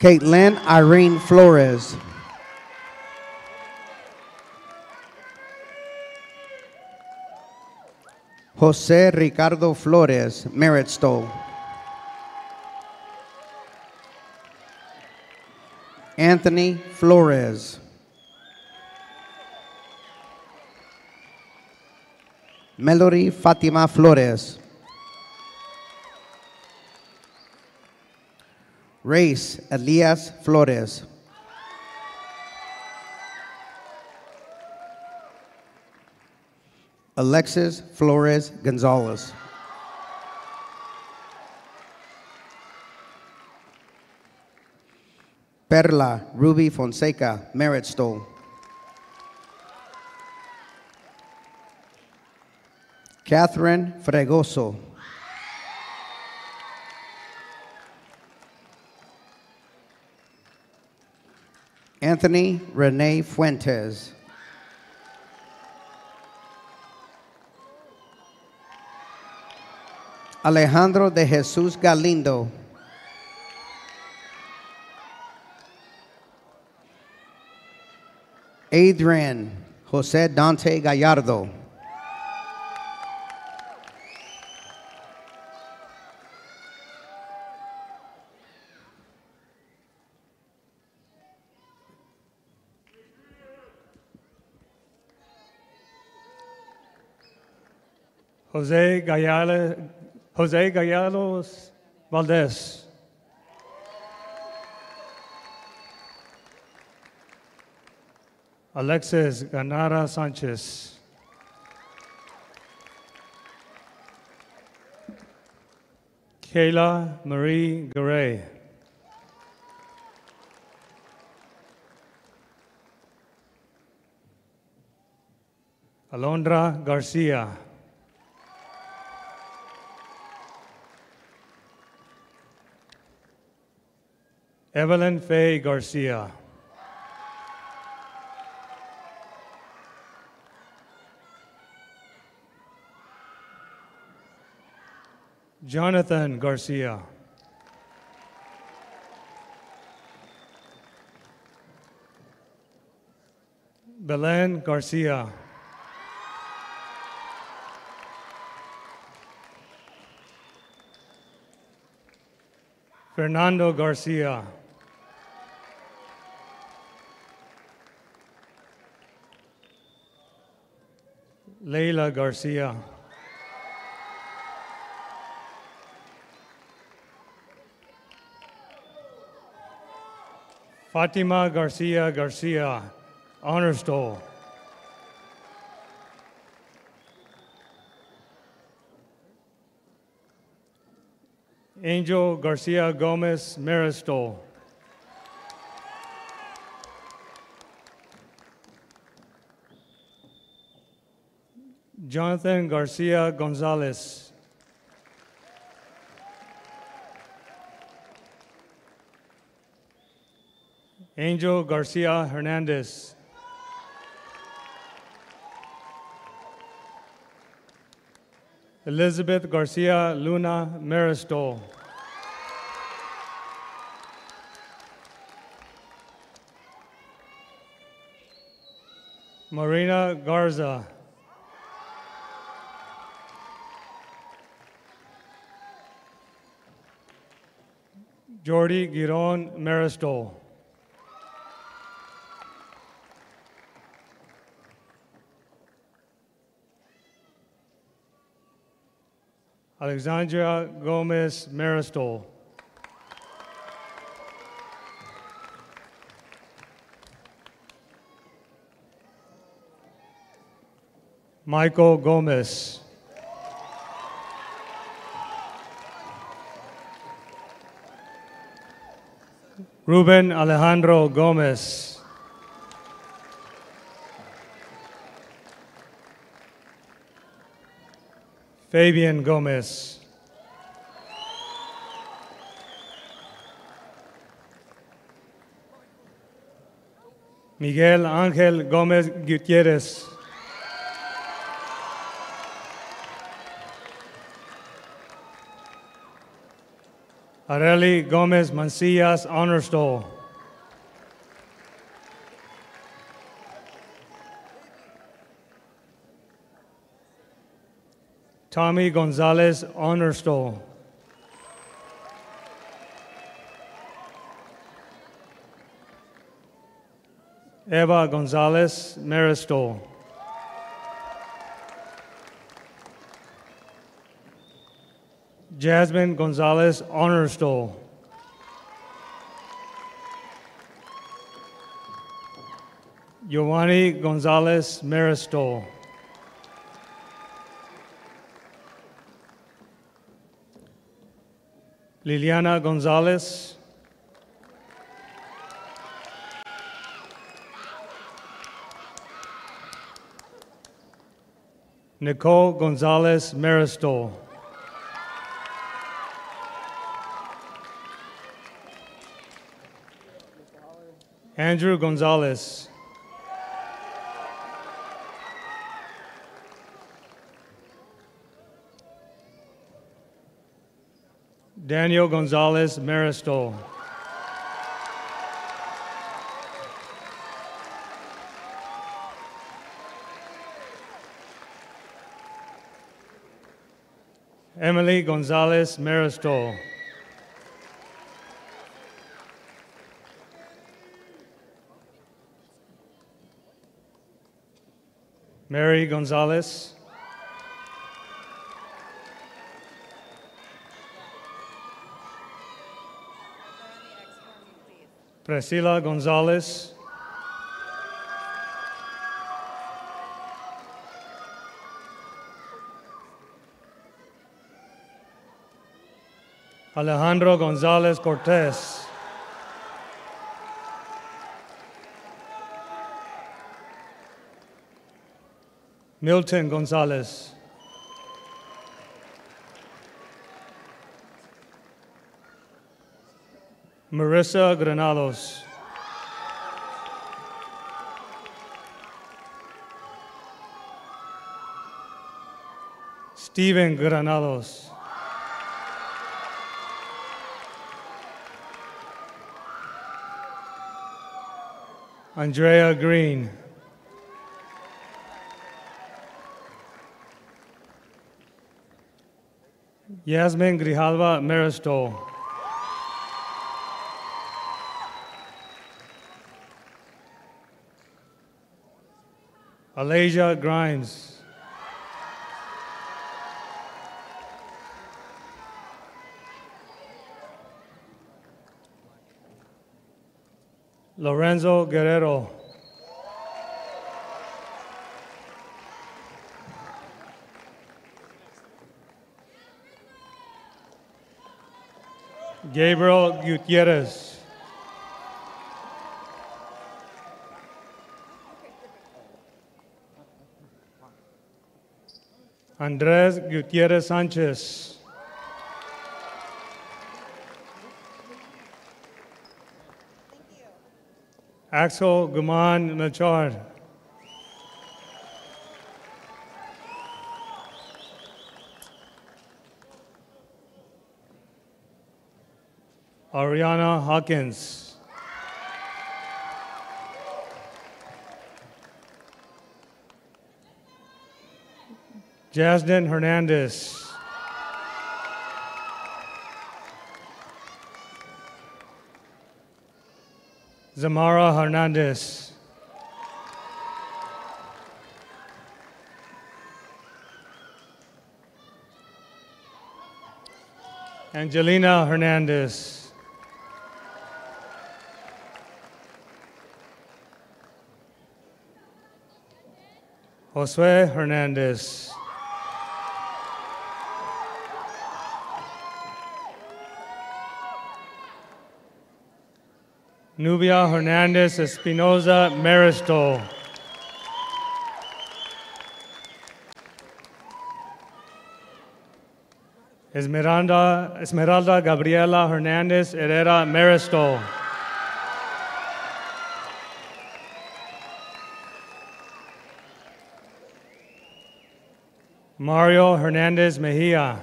S9: Caitlin Irene Flores. Jose Ricardo Flores, Merit Stole. Anthony Flores. Melody Fatima Flores. Race Elias Flores. Alexis Flores Gonzalez. Perla Ruby Fonseca, Merit Catherine Fregoso. Anthony Rene Fuentes. Alejandro de Jesús Galindo. Adrian Jose Dante Gallardo.
S10: Jose Gallardo, Jose Gallardo Valdez. Alexis Ganara Sanchez. Kayla Marie Garay. Alondra Garcia. Evelyn Faye Garcia. Jonathan Garcia. Belen Garcia. Fernando Garcia. Leila Garcia. Fatima Garcia Garcia, Honor Stole. Angel Garcia Gomez Maristol. Jonathan Garcia Gonzalez. Angel Garcia Hernandez. Elizabeth Garcia Luna Maristol. Marina Garza. Jordi Giron Merit Stole. Alexandria Gomez Merit Stole. Michael Gomez. Ruben Alejandro Gomez. Fabian Gomez. Miguel Ángel Gómez Gutierrez. Areli Gomez Mancillas Honor Stole. Tommy Gonzalez Honor Stole. Eva Gonzalez Merit Stole. Jasmine Gonzalez Honor Stole. Giovanni Gonzalez Merit Stole. Liliana Gonzalez. Nicole Gonzalez Merit Stole. Andrew Gonzalez. Daniel Gonzalez Merit Stole. Emily Gonzalez Merit Stole. Mary Gonzalez. Priscilla Gonzalez. Alejandro Gonzalez Cortez. Milton Gonzalez. Marissa Granados. Steven Granados. Andrea Green. Yasmin Grijalva Merit Stole. Alasia Grimes. Lorenzo Guerrero. Gabriel Gutierrez. Andres Gutierrez Sanchez. Axel Guman Melchard. Ariana Hawkins. Jasmine Hernandez. Zamara Hernandez. Angelina Hernandez. Josue Hernandez. Nubia Hernandez Espinoza Merit Stole. Esmeralda, Esmeralda Gabriela Hernandez Herrera Merit Stole. Mario Hernandez Mejia.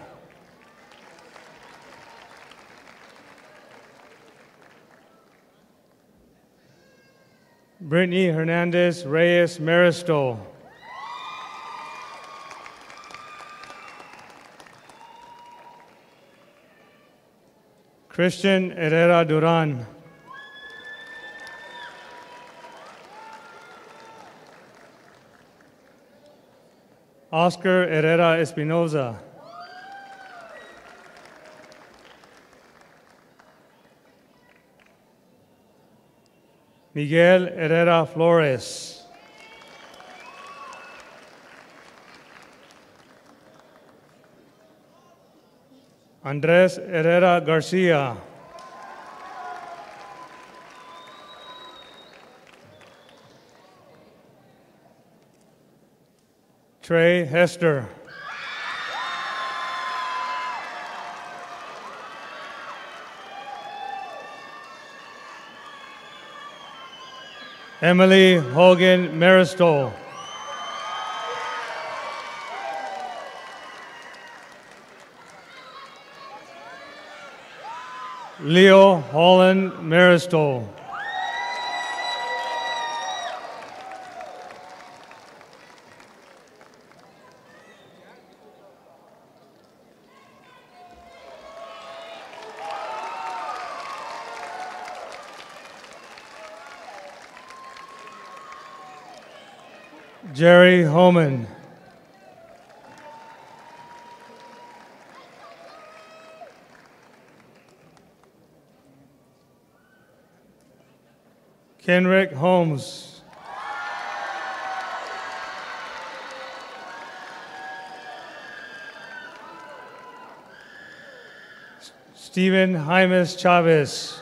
S10: Brittany Hernandez Reyes Merit Stole. Christian Herrera Duran. Oscar Herrera Espinoza. Miguel Herrera Flores. Andres Herrera Garcia. Trey Hester. Emily Hogan Merit Stole. Leo Holland Merit Stole. Jerry Homan. Kenrick Holmes. Stephen Jaimes Chavez.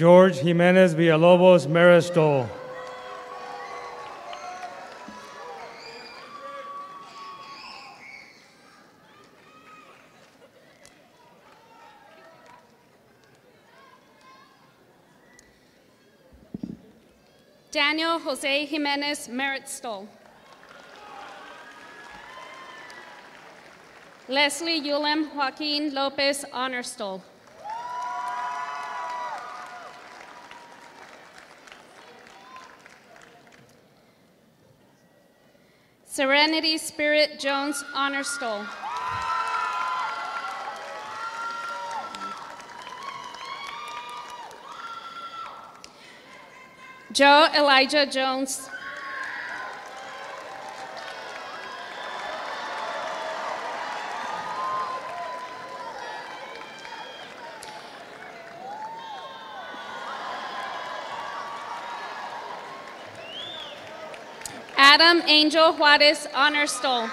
S10: George Jimenez Villalobos Merit Stole.
S11: Daniel Jose Jimenez Merit Stole. Leslie Yulem Joaquin Lopez Honor Serenity Spirit Jones Honor Stole. Joe Elijah Jones. Adam Angel Juarez Honor Stole.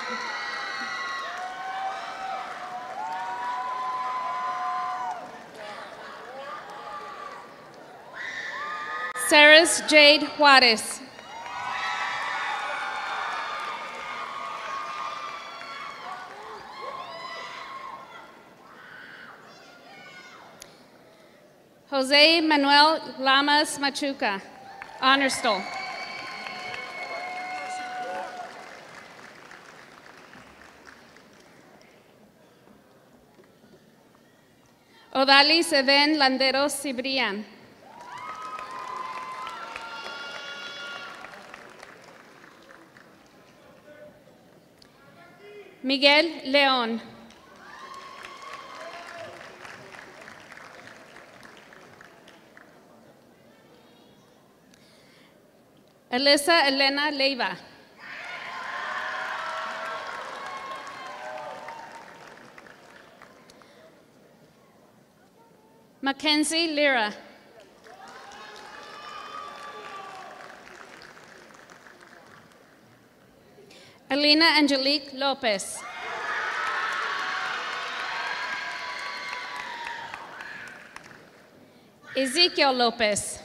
S11: Sarah's Jade Juarez. Jose Manuel Lamas Machuca, Honor Stole. Odalis Eden Landeros Cibrian. Miguel León. Elisa Elena Leiva. Mackenzie Lira. Alina Angelique Lopez. Ezekiel Lopez.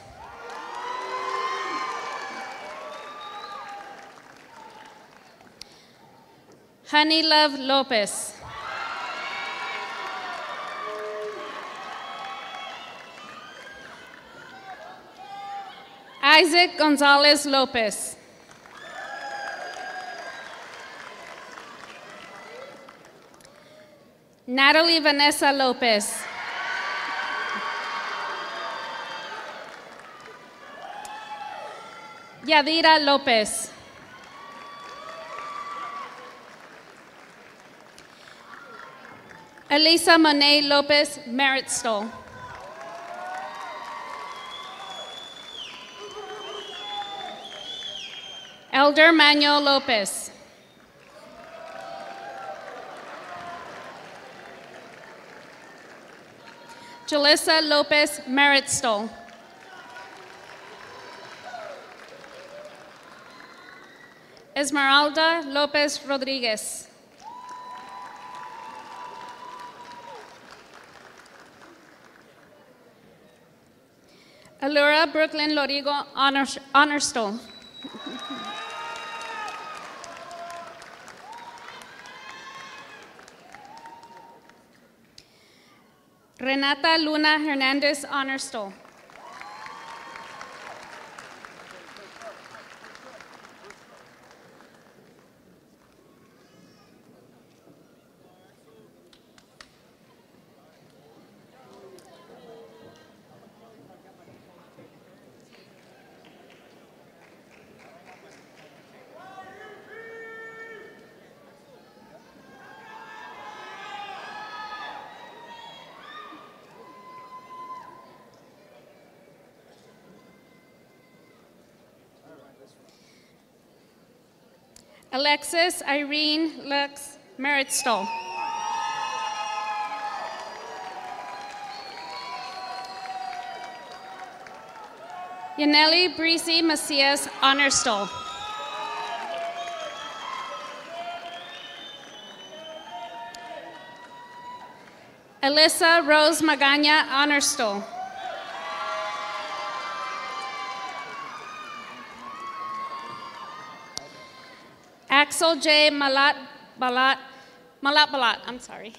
S11: Honey Love Lopez. Isaac Gonzalez Lopez. Natalie Vanessa Lopez. Yadira Lopez. Elisa Monet Lopez Merit Elder Manuel Lopez. Jalissa Lopez Merit Stole. Esmeralda Lopez Rodriguez. Allura Brooklyn Lorigo Honor, Honor Renata Luna Hernandez Honor Stole. Alexis Irene Lux Merit Stole. Yaneli Breezy Macias Honor Stole. Alyssa Rose Magana Honor Stole. Axel J. Malat Balat Malat Balat. I'm sorry.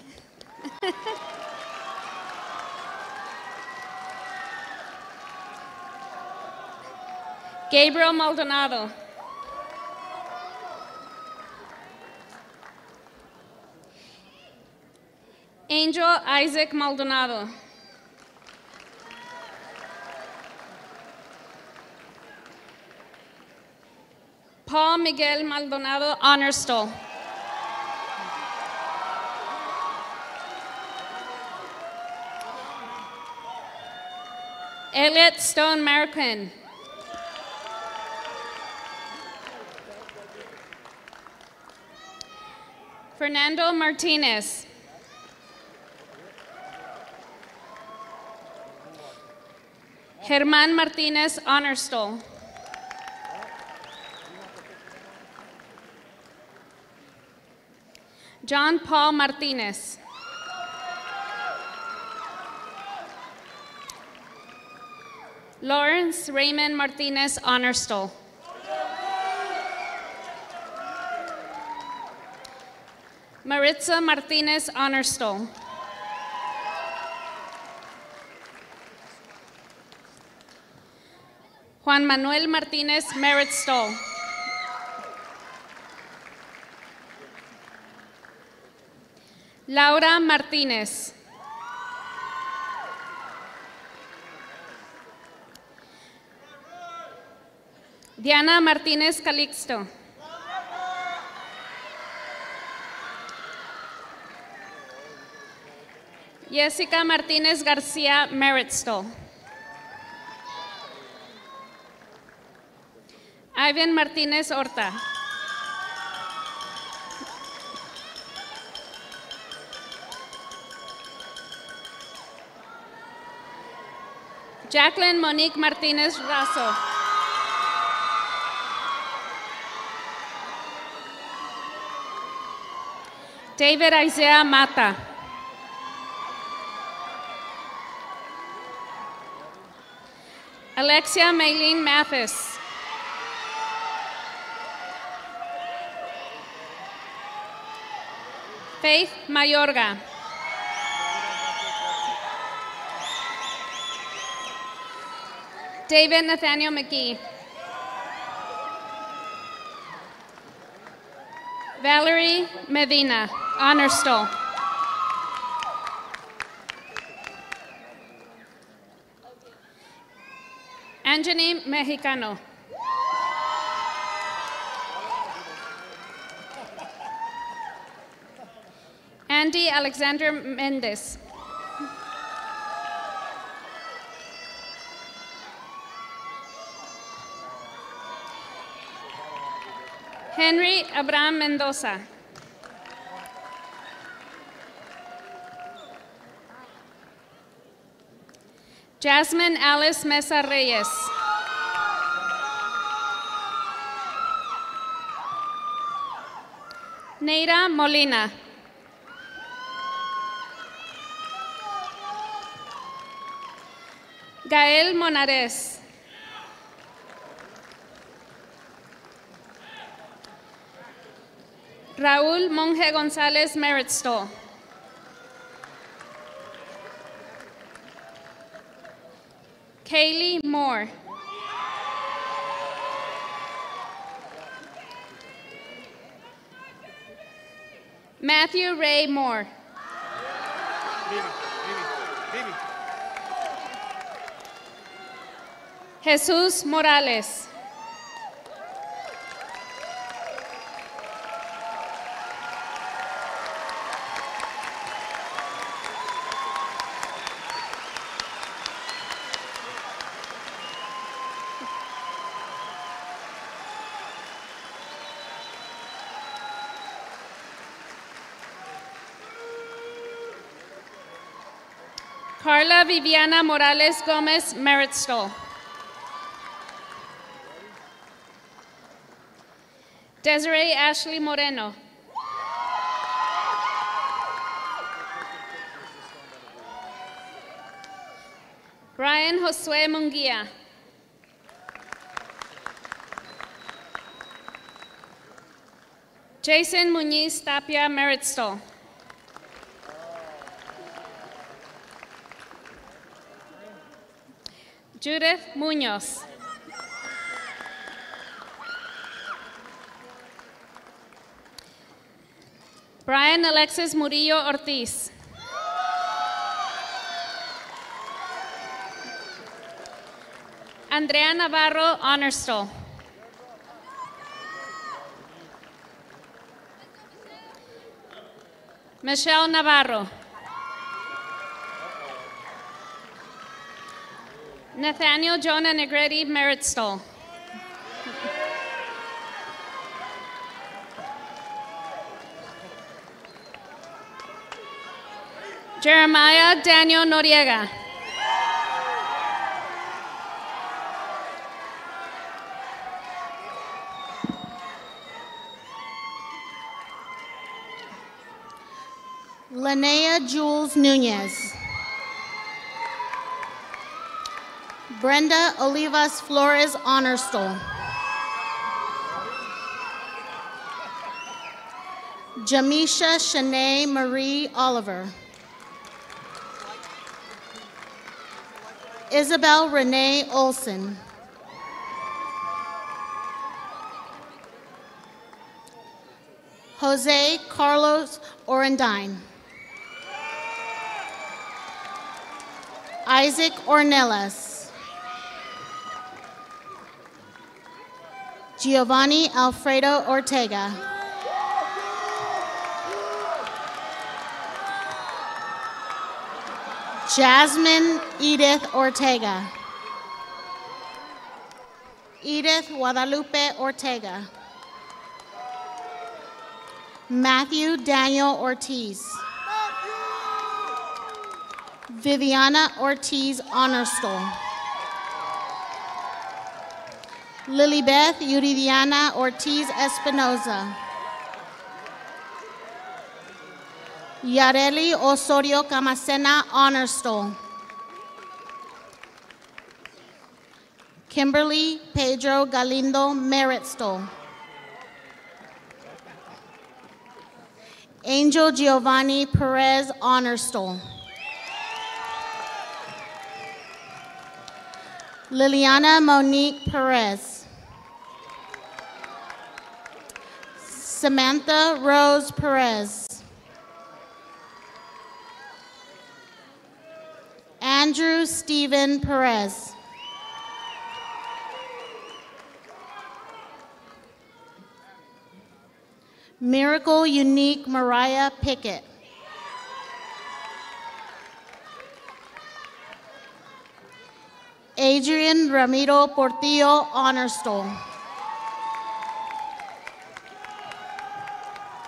S11: [laughs] Gabriel Maldonado. Angel Isaac Maldonado. Paul Miguel Maldonado Honor Stole. Elliot Stone American. Fernando Martinez. Germán Martinez Honor Stole. John Paul Martinez. Lawrence Raymond Martinez Honor Stole. Maritza Martinez Honor Stole. Juan Manuel Martinez Merit Stole. Laura Martinez. Diana Martinez Calixto. Jessica Martinez Garcia Merit Stole. Ivan Martinez Horta. Jacqueline Monique Martinez Razo. David Isaiah Mata. Alexia Maylene Mathis. Faith Mayorga. David Nathaniel McGee. Valerie Medina, honor stole. Anthony Mexicano. Andy Alexander Mendez. Henry Abraham Mendoza. Jasmine Alice Mesa Reyes. Neira Molina. Gael Monares. Raúl Monge González Merit Stole. Kaylee Moore. Matthew Ray Moore. Jesús Morales. Viviana Morales Gomez Merit Stole. Desiree Ashley Moreno. Brian Josue Munguia. Jason Muñiz Tapia Merit Judith Munoz. Brian Alexis Murillo Ortiz. Andrea Navarro Honor Stole. Michelle Navarro. Nathaniel Jonah Negretti Merit Stole. Jeremiah Daniel Noriega.
S12: Linnea Jules Nunez. Brenda Olivas Flores Honor Stole. Jamisha Shanae Marie Oliver. Isabel Renee Olson. Jose Carlos Orendine. Isaac Ornelas. Giovanni Alfredo Ortega. Jasmine Edith Ortega. Edith Guadalupe Ortega. Matthew Daniel Ortiz. Viviana Ortiz Honor Stole. Lilybeth Yuridiana Ortiz Espinoza. Yareli Osorio Camacena Honor Stole. Kimberly Pedro Galindo Merit Stole. Angel Giovanni Perez Honor Stole. Liliana Monique Perez. Samantha Rose Perez. Andrew Stephen Perez. Miracle Unique Mariah Pickett. Adrian Ramiro Portillo Honor Stole.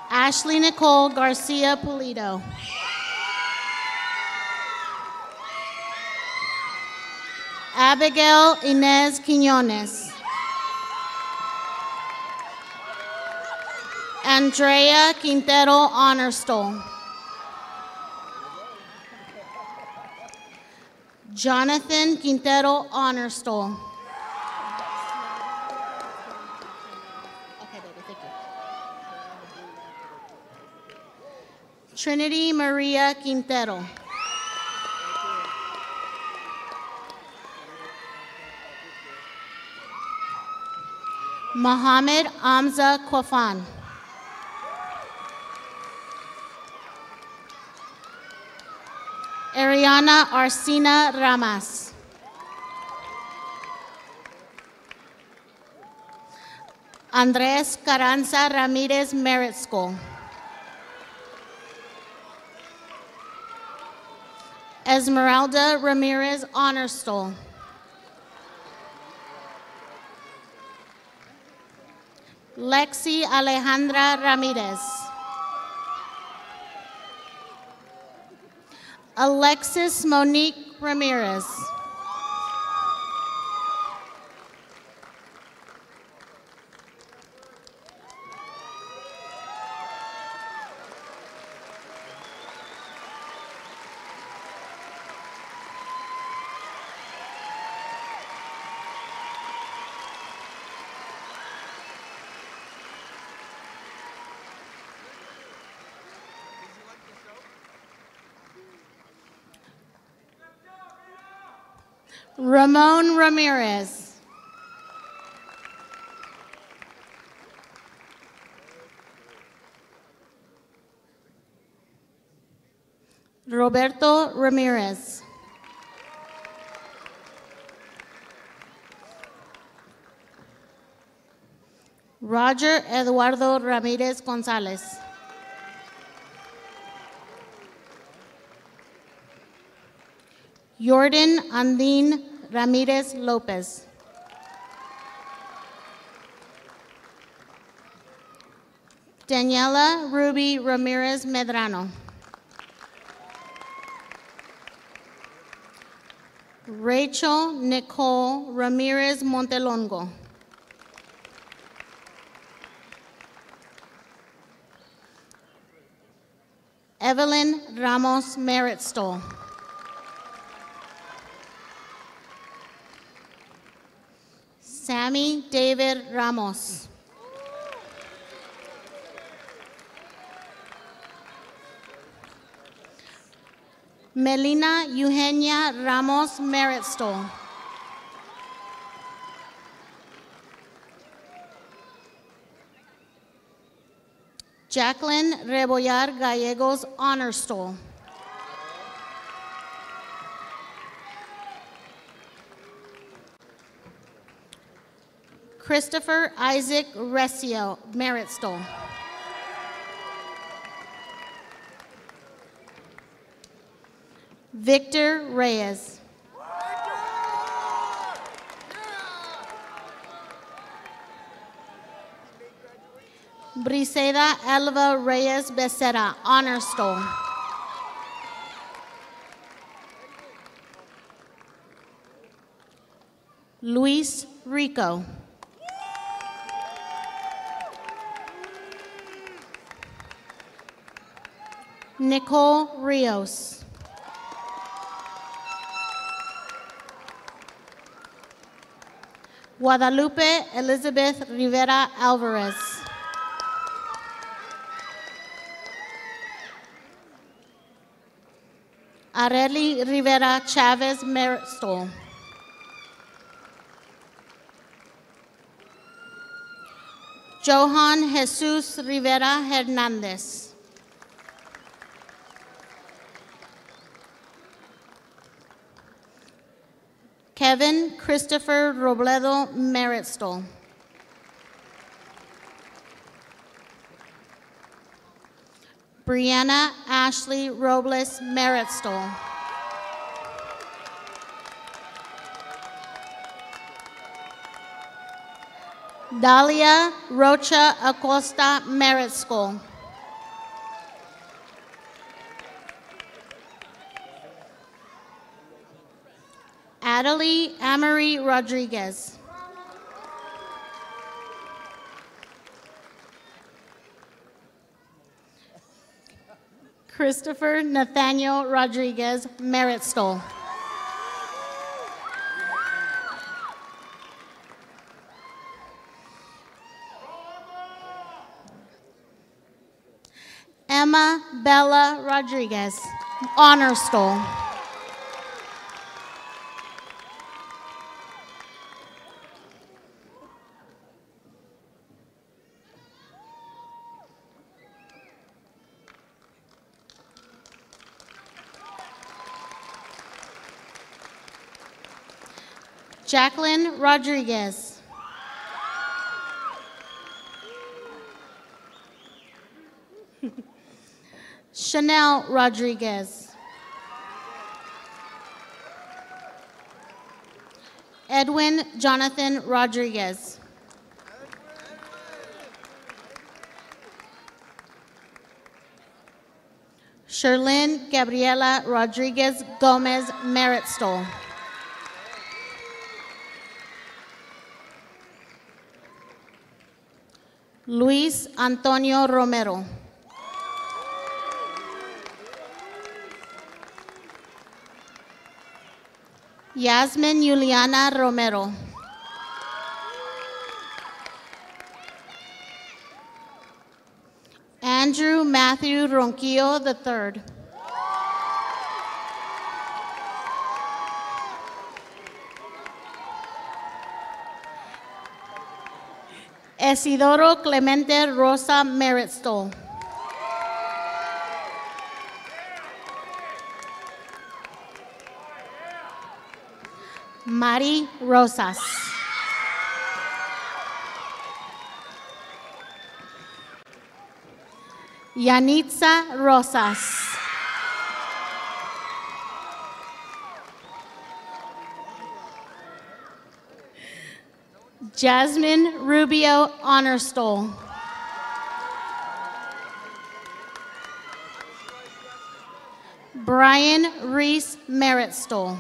S12: Ashley Nicole Garcia Pulido. Abigail Inez Quinones. Andrea Quintero Honor Stole. Jonathan Quintero Honor Stole. Trinity Maria Quintero. Mohammed Amza Kwafan. Ariana Arcina Ramas. Andres Carranza Ramirez Merit Stole. Esmeralda Ramirez Honor Stole. Lexi Alejandra Ramirez. Alexis Monique Ramirez. Ramon Ramirez. Roberto Ramirez. Roger Eduardo Ramirez Gonzalez. Jordan Andine Ramirez Lopez. Daniela Ruby Ramirez Medrano. Rachel Nicole Ramirez Montelongo. Evelyn Ramos Merit Stole. Sammy David Ramos. Melina Eugenia Ramos Merit Stole. Jacqueline Rebollar Gallegos Honor Stole. Christopher Isaac Recio Merit Stole. Victor Reyes. Briseda Elva Reyes Becerra, Honor Stole. Luis Rico. Nicole Rios. Guadalupe Elizabeth Rivera Alvarez. Areli Rivera Chavez Merit Stole. Johan Jesus Rivera Hernandez. Kevin Christopher Robledo Merit Stole. Brianna Ashley Robles Merit Stole. Dalia Rocha Acosta Merit Stole. Adelie Amory Rodriguez. Christopher Nathaniel Rodriguez Merit Stole. Emma Bella Rodriguez, Honor Stole. Jacqueline Rodriguez. Chanel Rodriguez. Edwin Jonathan Rodriguez. Sherlyn Gabriela Rodriguez Gomez Merit Luis Antonio Romero. Yasmin Juliana Romero. Andrew Matthew Ronquillo III. Isidoro Clemente Rosa Merit Stoll. Mari Rosas. Yanitza Rosas. Jasmine Rubio Honor Stole. Brian Reese Merit Stoll.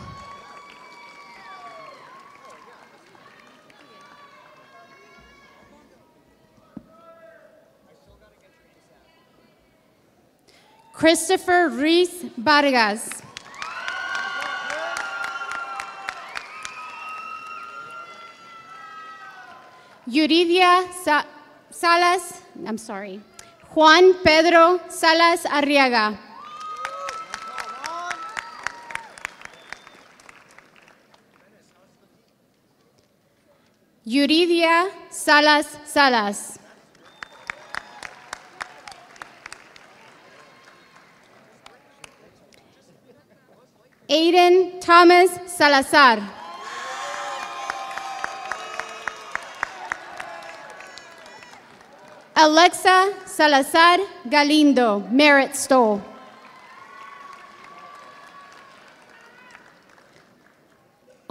S13: Christopher Reese Vargas. Yuridia Sa- Salas, I'm sorry, Juan Pedro Salas Arriaga. Yuridia Salas Salas. Aiden Thomas Salazar. Alexa Salazar Galindo, Merit Stole.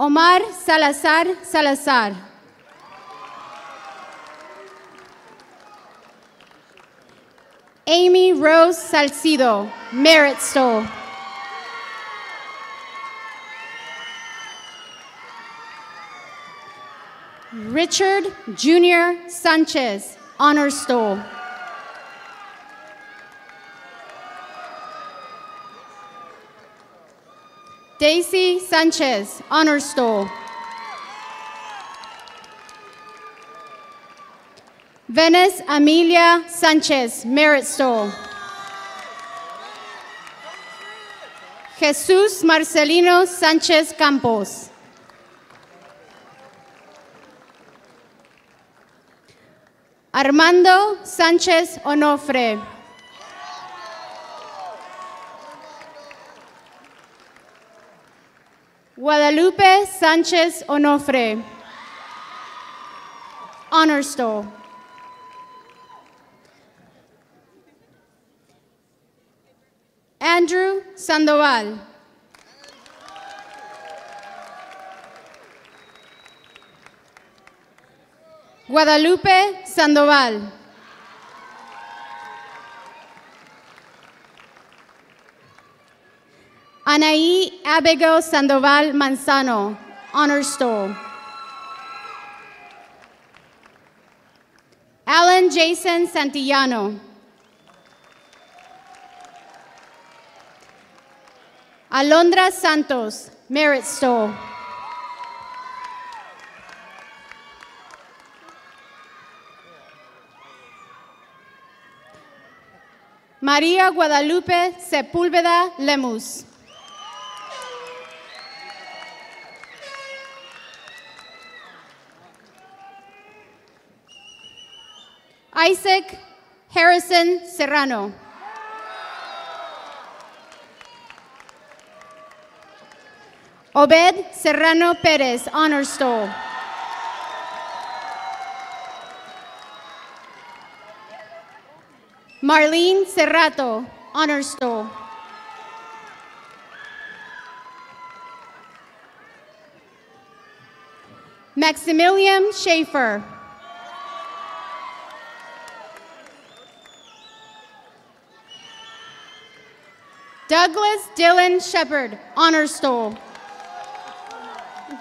S13: Omar Salazar Salazar. Amy Rose Salcido, Merit Stole. Richard Jr. Sanchez, Honor Stole. Daisy Sanchez, Honor Stole. Venice Amelia Sanchez, Merit Stole. Jesus Marcelino Sanchez Campos. Armando Sánchez Onofre. Guadalupe Sánchez Onofre. Honor. Andrew Sandoval. Guadalupe Sandoval. Anaí Abigail Sandoval Manzano, Honor Stole. Alan Jason Santillano. Alondra Santos, Merit Stole. María Guadalupe Sepúlveda Lemus. Isaac Harrison Serrano. Obed Serrano Perez, Honor Stole. Marlene Serrato, Honor Stole. Maximilian Schaefer. Douglas Dylan Shepard, Honor Stole.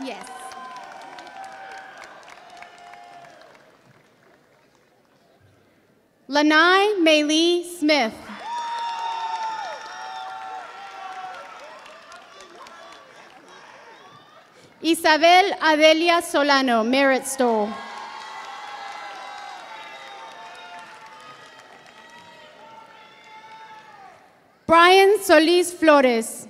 S13: Yes. Lanai Maylee Smith. Isabel Adelia Solano, Merit Stole. Brian Solis Flores.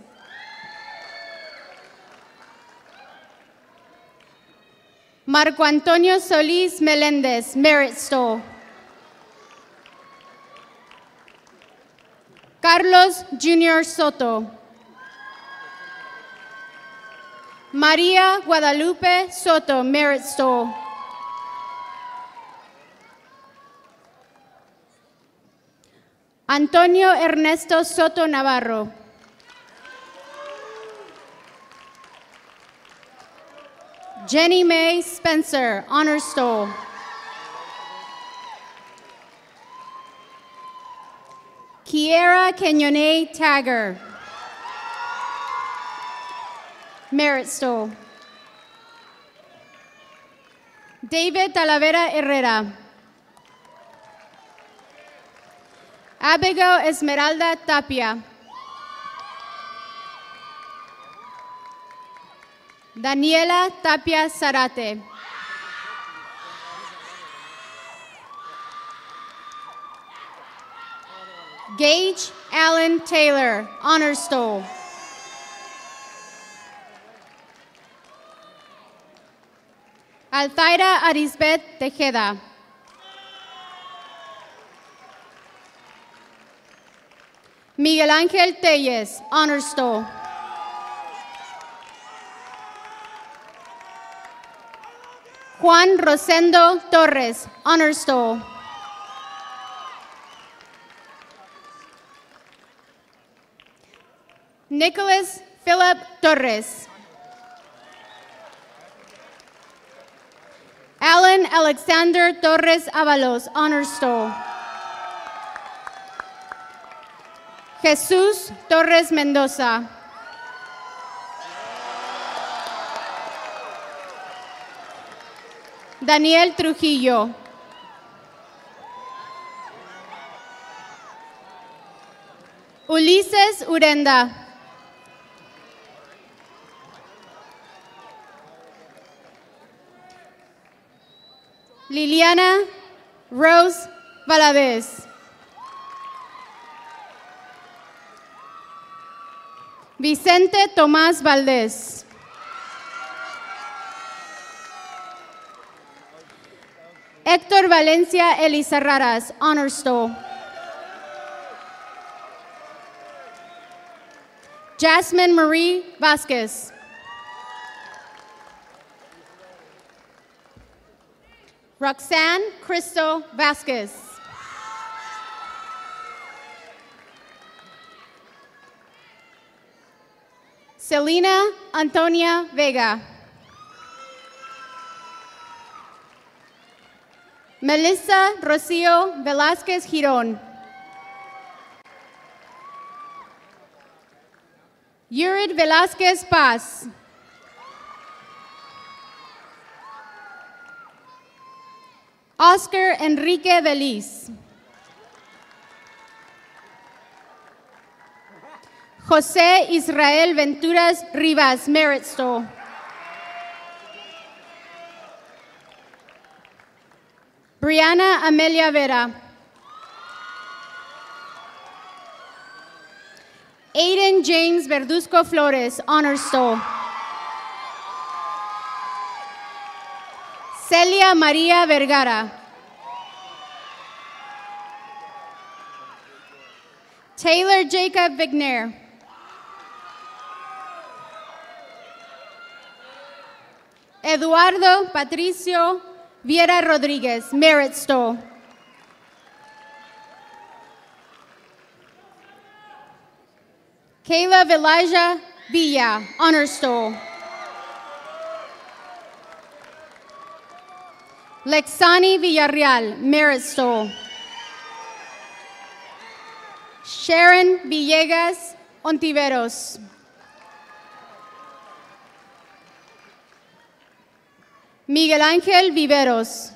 S13: Marco Antonio Solis Meléndez, Merit Stole. Carlos Junior Soto. María Guadalupe Soto, Merit Stole. Antonio Ernesto Soto Navarro. Jenny Mae Spencer, Honor Stole. Kiera Kenyone Tagger. Merit Stole. David Talavera Herrera. Abigail Esmeralda Tapia. Daniela Tapia Zarate. Gage Allen Taylor, Honor Stole. Altaira Arisbet Tejeda. Miguel Ángel Telles, Honor Stole. Juan Rosendo Torres, Honor Stole. Nicholas Philip Torres. Alan Alexander Torres Avalos, Honor Stole. Jesús Torres Mendoza. Daniel Trujillo. Ulises Urenda. Liliana Rose Valadez. Vicente Tomás Valdés. Héctor Valencia Elizarraras, Honor Stole. Jasmine Marie Vasquez. Roxanne Crystal Vasquez. Selena Antonia Vega. Melissa Rocio Velázquez Girón. Yurid Velázquez Paz. Oscar Enrique Beliz. José Israel Venturas Rivas, Merit. Brianna Amelia Vera. Aiden James Verduzco Flores, Honor Stole. Celia María Vergara. Taylor Jacob Vigner. Eduardo Patricio Viera Rodríguez, Merit Stole. Caleb Elijah Villa, Honor Stole. Lexani Villarreal, Merit. Sharon Villegas Ontiveros. Miguel Ángel Viveros.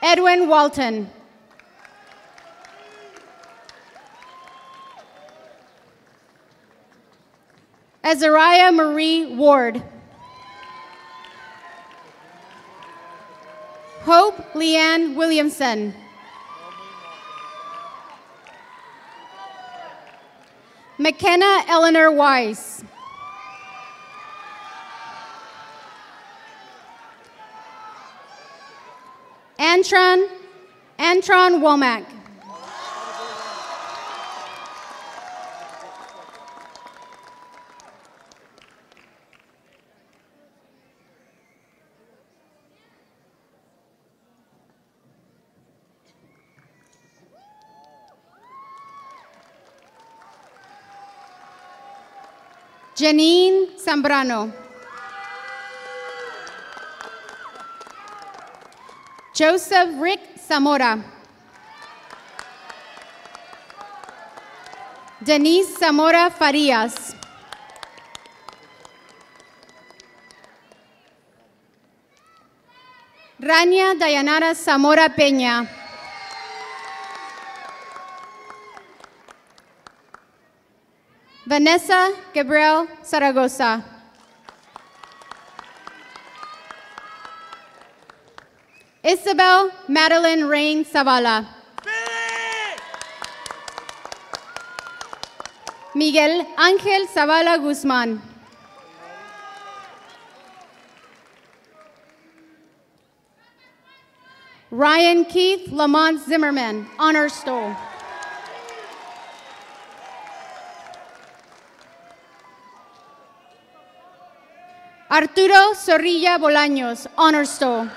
S13: Edwin Walton. Azariah Marie Ward. Hope Leanne Williamson. McKenna Eleanor Weiss. Antron, Antron Womack. Janine Zambrano. Joseph Rick Zamora. Denise Zamora Farias. Rania Dayanara Zamora Peña. Vanessa Gabriel Zaragoza. Isabel Madeline Rain Zavala. Miguel Ángel Zavala Guzmán. Ryan Keith Lamont Zimmerman, Honor Stole. Arturo Zorrilla Bolaños, Honor Stole.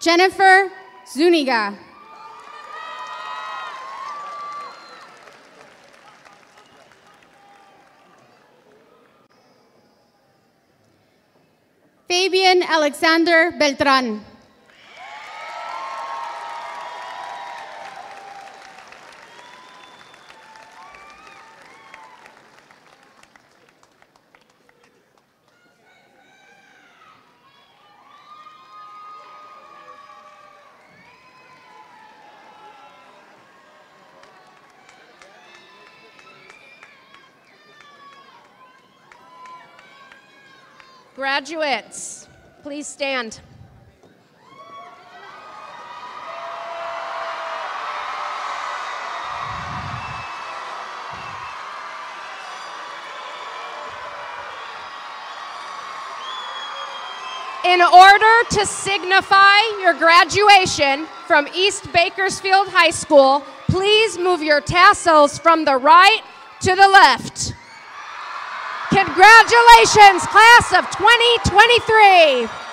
S13: Jennifer Zuniga. Fabian Alexander Beltran.
S6: Graduates, please stand. In order to signify your graduation from East Bakersfield High School, please move your tassels from the right to the left. Congratulations, class of 2023.